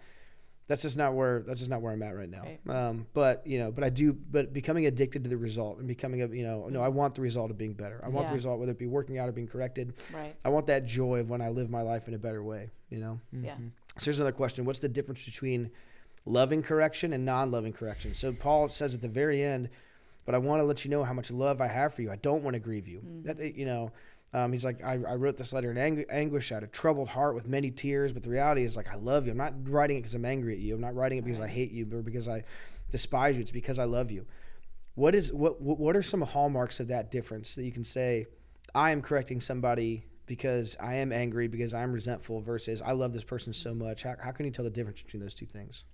[SPEAKER 1] That's just not where. That's just not where I'm at right now.
[SPEAKER 3] Right.
[SPEAKER 1] Um, but you know, but I do. But becoming addicted to the result and becoming a you know, no, I want the result of being better. I want
[SPEAKER 3] Yeah.
[SPEAKER 1] the result, whether it be working out or being corrected.
[SPEAKER 3] Right.
[SPEAKER 1] I want that joy of when I live my life in a better way. You know.
[SPEAKER 3] Yeah.
[SPEAKER 1] So here's another question: What's the difference between loving correction and non-loving correction? So Paul says at the very end, "But I want to let you know how much love I have for you. I don't want to grieve you." That you know, um, he's like, I, "I wrote this letter in angu- anguish, I had a troubled heart with many tears, but the reality is like I love you. I'm not writing it because I'm angry at you. I'm not writing it because I hate you or because I despise you. It's because I love you." What is what what what are some hallmarks of that difference that you can say, I am correcting somebody because I am angry because I'm resentful versus I love this person so much. How, how can you tell the difference between those two things?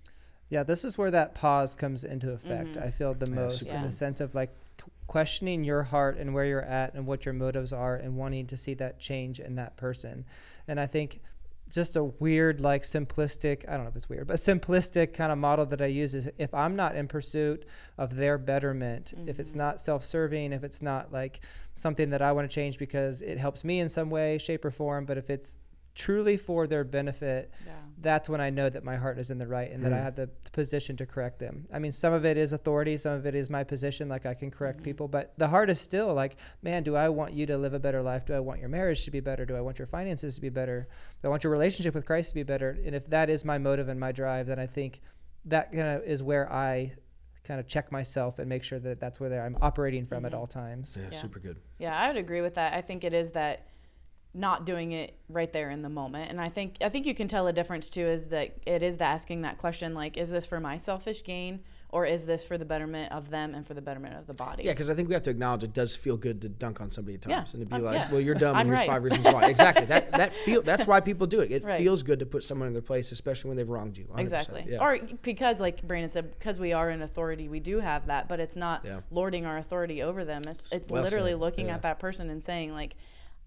[SPEAKER 2] Yeah, this is where that pause comes into effect. Mm-hmm. I feel the most
[SPEAKER 1] super
[SPEAKER 2] in the sense of like questioning your heart and where you're at and what your motives are and wanting to see that change in that person. And I think just a weird, like simplistic, I don't know if it's weird, but simplistic kind of model that I use is if I'm not in pursuit of their betterment, if it's mm-hmm. not self serving, if it's not like something that I want to change because it helps me in some way, shape, or form, but if it's truly for their benefit,
[SPEAKER 3] Yeah.
[SPEAKER 2] that's when I know that my heart is in the right and that I
[SPEAKER 1] Mm.
[SPEAKER 2] have the position to correct them. I mean, some of it is authority, some of it is my position, like I can correct
[SPEAKER 3] Mm-hmm.
[SPEAKER 2] people, but the heart is still like, man, do I want you to live a better life? Do I want your marriage to be better? Do I want your finances to be better? Do I want your relationship with Christ to be better? And if that is my motive and my drive, then I think that kind of is where I kind of check myself and make sure that that's where I'm operating from at
[SPEAKER 3] Mm-hmm.
[SPEAKER 2] all times.
[SPEAKER 1] Yeah,
[SPEAKER 3] Yeah.
[SPEAKER 1] super good.
[SPEAKER 3] Yeah, I would agree with that. I think it is that not doing it right there in the moment. And I think I think you can tell a difference too is that it is the asking that question like is this for my selfish gain or is this for the betterment of them and for the betterment of the body?
[SPEAKER 1] Yeah, because I think we have to acknowledge it does feel good to dunk on somebody at
[SPEAKER 3] Yeah.
[SPEAKER 1] times and to be
[SPEAKER 3] Um,
[SPEAKER 1] like,
[SPEAKER 3] yeah.
[SPEAKER 1] "Well, you're dumb, and here's
[SPEAKER 3] right.
[SPEAKER 1] five reasons why." exactly. That that feel that's why people do it. It
[SPEAKER 3] Right.
[SPEAKER 1] feels good to put someone in their place, especially when they've wronged you. 100%.
[SPEAKER 3] Exactly.
[SPEAKER 1] Yeah.
[SPEAKER 3] Or because, like Brandon said, because we are in authority, we do have that, but it's not
[SPEAKER 1] Yeah.
[SPEAKER 3] lording our authority over them. It's, it's
[SPEAKER 1] Well
[SPEAKER 3] literally
[SPEAKER 1] said.
[SPEAKER 3] looking
[SPEAKER 1] Yeah.
[SPEAKER 3] at that person and saying, like,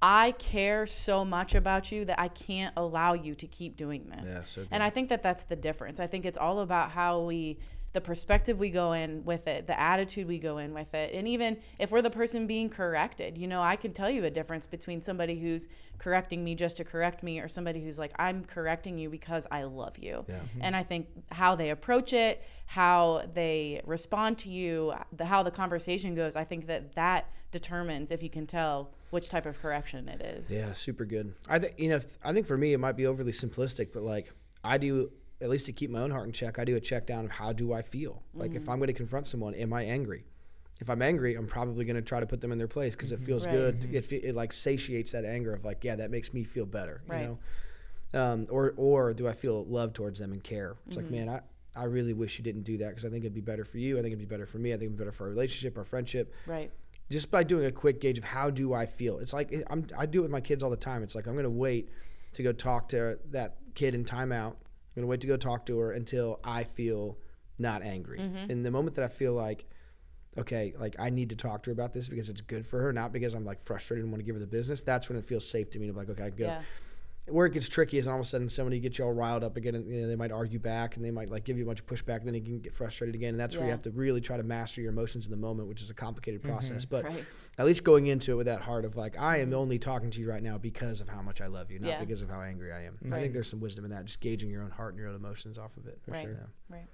[SPEAKER 3] I care so much about you that I can't allow you to keep doing this.
[SPEAKER 1] Yeah, so
[SPEAKER 3] and I think that that's the difference. I think it's all about how we, the perspective we go in with it, the attitude we go in with it, and even if we're the person being corrected, you know, I can tell you a difference between somebody who's correcting me just to correct me or somebody who's like, I'm correcting you because I love you.
[SPEAKER 1] Yeah. Mm-hmm.
[SPEAKER 3] And I think how they approach it, how they respond to you, the, how the conversation goes, I think that that determines if you can tell which type of correction it is.
[SPEAKER 1] Yeah, super good. I think you know. I think for me, it might be overly simplistic, but like I do, at least to keep my own heart in check, I do a check down of how do I feel. Like
[SPEAKER 3] Mm.
[SPEAKER 1] if I'm going to confront someone, am I angry? If I'm angry, I'm probably going to try to put them in their place because it feels
[SPEAKER 3] Mm-hmm. Right.
[SPEAKER 1] good. It, fe- it like satiates that anger of like, yeah, that makes me feel better.
[SPEAKER 3] Right.
[SPEAKER 1] You know, um, or or do I feel love towards them and care? It's
[SPEAKER 3] Mm-hmm.
[SPEAKER 1] like, man, I I really wish you didn't do that because I think it'd be better for you. I think it'd be better for me. I think it'd be better for our relationship, our friendship
[SPEAKER 3] Right.
[SPEAKER 1] just by doing a quick gauge of how do I feel. It's like I'm, I do it with my kids all the time. It's like I'm going to wait to go talk to that kid in timeout. I'm going to wait to go talk to her until I feel not angry. Mm-hmm. And the moment that I feel like, okay, like I need to talk to her about this because it's good for her, not because I'm like frustrated and want to give her the business. That's when it feels safe to me to be like, okay, I can go.
[SPEAKER 3] Yeah.
[SPEAKER 1] Where it gets tricky is all of a sudden somebody gets you all riled up again, and you know, they might argue back, and they might like give you a bunch of pushback, and then you can get frustrated again, and that's where you have to really try to master your emotions in the moment, which is a complicated mm-hmm. process. But
[SPEAKER 3] Right.
[SPEAKER 1] at least going into it with that heart of like, I am only talking to you right now because of how much I love you, not
[SPEAKER 3] Yeah.
[SPEAKER 1] because of how angry I am. I
[SPEAKER 3] Right.
[SPEAKER 1] think there's some wisdom in that, just gauging your own heart and your own emotions off of it. For
[SPEAKER 3] Right.
[SPEAKER 1] sure. Yeah.
[SPEAKER 3] Right.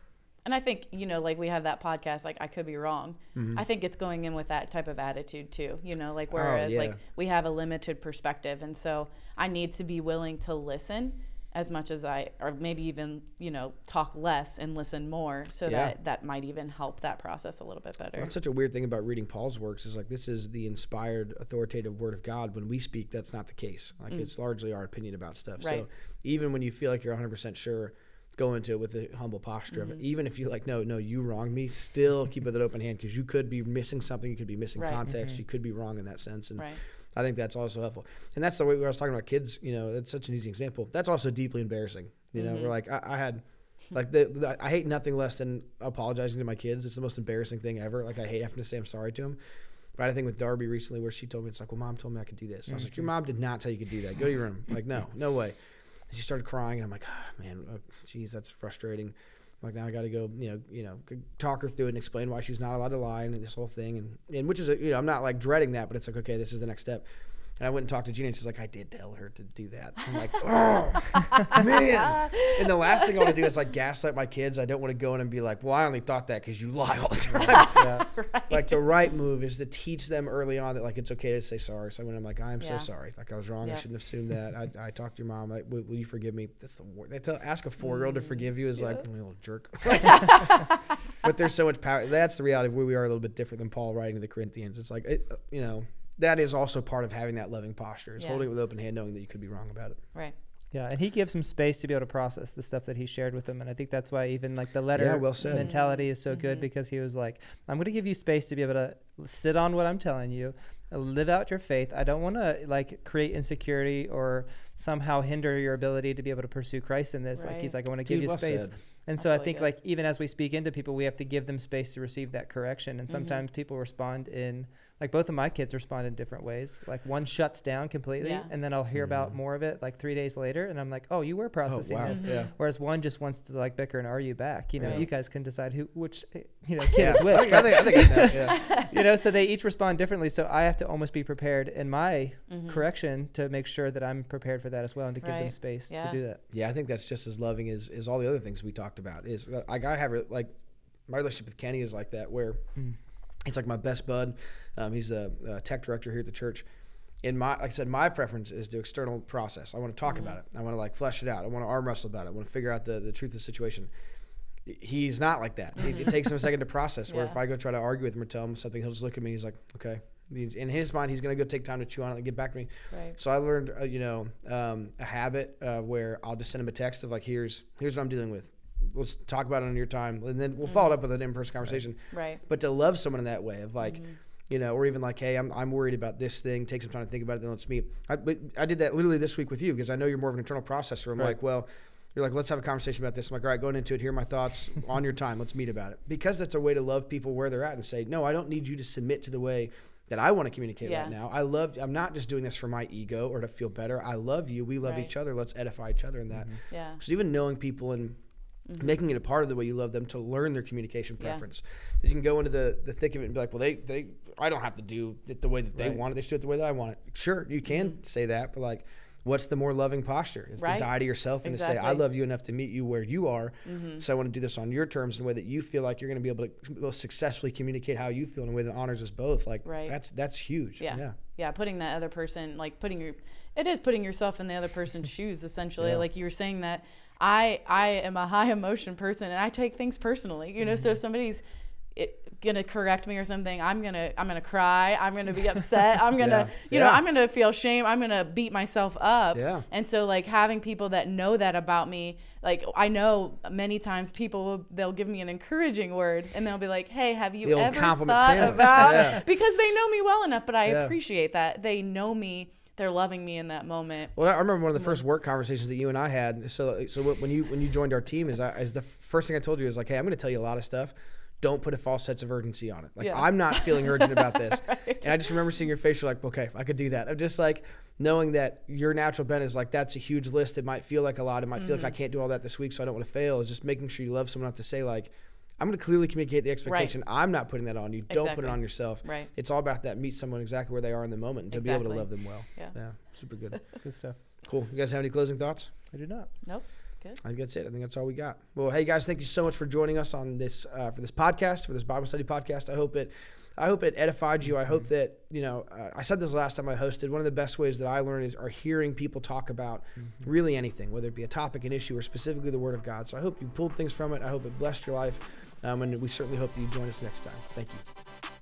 [SPEAKER 3] And I think, you know, like we have that podcast, like I could be wrong. I think it's going in with that type of attitude too, you know, like whereas
[SPEAKER 1] yeah.
[SPEAKER 3] like we have a limited perspective. And so I need to be willing to listen as much as I, or maybe even, you know, talk less and listen more so
[SPEAKER 1] Yeah.
[SPEAKER 3] that that might even help that process a little bit better.
[SPEAKER 1] That's such a weird thing about reading Paul's works is like this is the inspired, authoritative word of God. When we speak, that's not the case. Like it's largely our opinion about stuff. So
[SPEAKER 3] Mm.
[SPEAKER 1] Even when you feel like you're 100% sure, go into it with a humble posture of it.
[SPEAKER 3] Mm-hmm.
[SPEAKER 1] Even if you're like, no, no, you wronged me, still keep with an open hand because you could be missing something. You could be missing
[SPEAKER 3] Right. Mm-hmm.
[SPEAKER 1] context. You could be wrong in that sense. And
[SPEAKER 3] Right.
[SPEAKER 1] I think that's also helpful. And that's the way I was talking about kids. You know, that's such an easy example. That's also deeply embarrassing. You know,
[SPEAKER 3] Mm-hmm.
[SPEAKER 1] we're like, I, I had, like, the, the, I hate nothing less than apologizing to my kids. It's the most embarrassing thing ever. Like, I hate having to say I'm sorry to them. But I think with Darby recently, where she told me, it's like, well, mom told me I could do this. I was like, your mom did not tell you you could do that. Go to your room. Like, no, no way. She started crying, and I'm like, oh, man, oh, geez, that's frustrating. Like now I got to go, you know, you know, talk her through it and explain why she's not allowed to lie and this whole thing, and and which is, a, you know, I'm not like dreading that, but it's like, okay, this is the next step. And I went and talked to Gina, and she's like, I did tell her to do that. I'm like, oh man. And the last thing I want to do is like gaslight my kids. I don't want to go in and be like, well, I only thought that because you lie all the time.
[SPEAKER 2] Yeah.
[SPEAKER 1] Like the right move is to teach them early on that like it's okay to say sorry. So when I'm like, I'm
[SPEAKER 3] Yeah.
[SPEAKER 1] so sorry, like I was wrong. I shouldn't have assumed that. I, I talked to your mom. Like, will, will you forgive me? That's the word. They tell ask a four year old to mm, forgive you is like "You little jerk. but there's so much power. That's the reality of where we are a little bit different than Paul writing to the Corinthians. It's like it, uh, you know that is also part of having that loving posture. It's
[SPEAKER 3] Yeah.
[SPEAKER 1] holding it with open hand, knowing that you could be wrong about it.
[SPEAKER 3] Right.
[SPEAKER 2] Yeah, and he gives them space to be able to process the stuff that he shared with them, and I think that's why even like the letter
[SPEAKER 1] Yeah, well said.
[SPEAKER 2] mentality is so
[SPEAKER 3] Mhm.
[SPEAKER 2] good because he was like, "I'm going to give you space to be able to sit on what I'm telling you, uh, live out your faith. I don't want to like create insecurity or somehow hinder your ability to be able to pursue Christ in this. Like he's like, I want to give you
[SPEAKER 1] well
[SPEAKER 2] space."
[SPEAKER 1] said.
[SPEAKER 2] And
[SPEAKER 3] That's
[SPEAKER 2] so I think
[SPEAKER 3] good.
[SPEAKER 2] like even as we speak into people, we have to give them space to receive that correction.
[SPEAKER 3] Mm-hmm.
[SPEAKER 2] And sometimes people respond in like both of my kids respond in different ways. Like one shuts down completely,
[SPEAKER 3] Yeah.
[SPEAKER 2] and then I'll hear about
[SPEAKER 1] Mhm.
[SPEAKER 2] more of it like three days later, and I'm like, oh, you were
[SPEAKER 1] Oh,
[SPEAKER 2] processing
[SPEAKER 1] wow.
[SPEAKER 2] this.
[SPEAKER 3] Mhm.
[SPEAKER 1] Yeah.
[SPEAKER 2] Whereas one just wants to like bicker and argue back. You know,
[SPEAKER 1] Right.
[SPEAKER 2] you guys can decide who which eh, you know kid
[SPEAKER 1] Yeah.
[SPEAKER 2] is which.
[SPEAKER 1] I think, I think, I think know, yeah.
[SPEAKER 2] you know, so they each respond differently. So I have to almost be prepared in my
[SPEAKER 3] Mhm.
[SPEAKER 2] correction to make sure that I'm prepared for that as well, and to give them space
[SPEAKER 3] Yeah.
[SPEAKER 2] to do that.
[SPEAKER 1] Yeah, I think that's just as loving as, as all the other things we talked about. Is uh, like I have a- like my relationship with Kenny is like that, where
[SPEAKER 2] Mm.
[SPEAKER 1] It's like my best bud. Um, he's a, a tech director here at the church. And my, like I said, my preference is the external process. I want to talk about it. I want to like flesh it out. I want to arm wrestle about it. I want to figure out the, the truth of the situation. He's not like that. It, it takes him a second to process. Where
[SPEAKER 3] Yeah.
[SPEAKER 1] if I go try to argue with him or tell him something, he'll just look at me. and He's like, okay. In his mind, he's gonna go take time to chew on it and get back to me.
[SPEAKER 3] Right.
[SPEAKER 1] So I learned, uh, you know, um, a habit uh, where I'll just send him a text of like, here's here's what I'm dealing with. Let's talk about it on your time, and then we'll follow it up with an in-person conversation.
[SPEAKER 3] Right.
[SPEAKER 1] But to love someone in that way of like,
[SPEAKER 3] Mm-hmm.
[SPEAKER 1] you know, or even like, hey, I'm, I'm worried about this thing. Take some time to think about it. Then let's meet. I, but I did that literally this week with you because I know you're more of an internal processor. I'm
[SPEAKER 2] Right.
[SPEAKER 1] like, well, you're like, let's have a conversation about this. I'm like, all right, going into it, here are my thoughts on your time. Let's meet about it because that's a way to love people where they're at and say, no, I don't need you to submit to the way that I want to communicate
[SPEAKER 3] Yeah.
[SPEAKER 1] right now. I love. I'm not just doing this for my ego or to feel better. I love you. We love
[SPEAKER 3] Right.
[SPEAKER 1] each other. Let's edify each other in that.
[SPEAKER 3] Yeah.
[SPEAKER 1] So even knowing people and making it a part of the way you love them to learn their communication
[SPEAKER 3] Yeah.
[SPEAKER 1] preference. That you can go into the, the thick of it and be like, well, they, they I don't have to do it the way that they
[SPEAKER 2] Right.
[SPEAKER 1] want it. They should do it the way that I want it. Sure, you can say that, but like, what's the more loving posture? It's
[SPEAKER 3] Mm-hmm. Right.
[SPEAKER 1] to die to yourself and to say, I
[SPEAKER 3] Mm-hmm.
[SPEAKER 1] love you enough to meet you where you are. So I want to do this on your terms in a way that you feel like you're going to be able to successfully communicate how you feel in a way that honors us both. Like
[SPEAKER 3] Right.
[SPEAKER 1] that's that's huge.
[SPEAKER 3] Yeah.
[SPEAKER 1] yeah.
[SPEAKER 3] yeah putting that other person like putting your it is putting yourself in the other person's shoes essentially
[SPEAKER 1] Yeah.
[SPEAKER 3] like you were saying that i i am a high emotion person and i take things personally you know
[SPEAKER 1] Mm-hmm.
[SPEAKER 3] so if somebody's it, gonna correct me or something i'm gonna i'm gonna cry i'm gonna be upset i'm gonna
[SPEAKER 1] Yeah.
[SPEAKER 3] you know
[SPEAKER 1] Yeah.
[SPEAKER 3] i'm gonna feel shame i'm gonna beat myself up
[SPEAKER 1] Yeah.
[SPEAKER 3] and so like having people that know that about me like i know many times people will they'll give me an encouraging word and they'll be like hey have you ever thought
[SPEAKER 1] sandwich.
[SPEAKER 3] about
[SPEAKER 1] Yeah.
[SPEAKER 3] because they know me well enough but i appreciate that they know me they're loving me in that moment
[SPEAKER 1] Well, I remember one of the first work conversations that you and I had. So, so when you when you joined our team, is I, is the first thing I told you is like, hey, I'm going to tell you a lot of stuff. Don't put a false sense of urgency on it. Like
[SPEAKER 3] Yeah.
[SPEAKER 1] I'm not feeling urgent about this. And I just remember seeing your face. You're like, okay, I could do that. I'm just like knowing that your natural bent is like that's a huge list. It might feel like a lot. It might feel like I
[SPEAKER 3] Mm-hmm.
[SPEAKER 1] can't do all that this week, so I don't want to fail. Is just making sure you love someone enough to say like. I'm going to clearly communicate the expectation. I'm not putting that on you. Don't put it on yourself.
[SPEAKER 3] Right.
[SPEAKER 1] It's all about that. Meet someone exactly where they are in the moment and to be able to love them well.
[SPEAKER 3] Yeah.
[SPEAKER 1] Yeah. Super good.
[SPEAKER 2] Good stuff.
[SPEAKER 1] Cool. You guys have any closing thoughts?
[SPEAKER 2] I do not.
[SPEAKER 3] nope good
[SPEAKER 1] I think that's it. I think that's all we got. Well, hey guys, thank you so much for joining us on this uh, for this podcast for this Bible study podcast. I hope it, I hope it edified you. I hope that you know. Uh, I said this last time I hosted. One of the best ways that I learn is are hearing people talk about really anything, whether it be a topic, an issue, or specifically the Word of God. So I hope you pulled things from it. I hope it blessed your life, um, and we certainly hope that you join us next time. Thank you.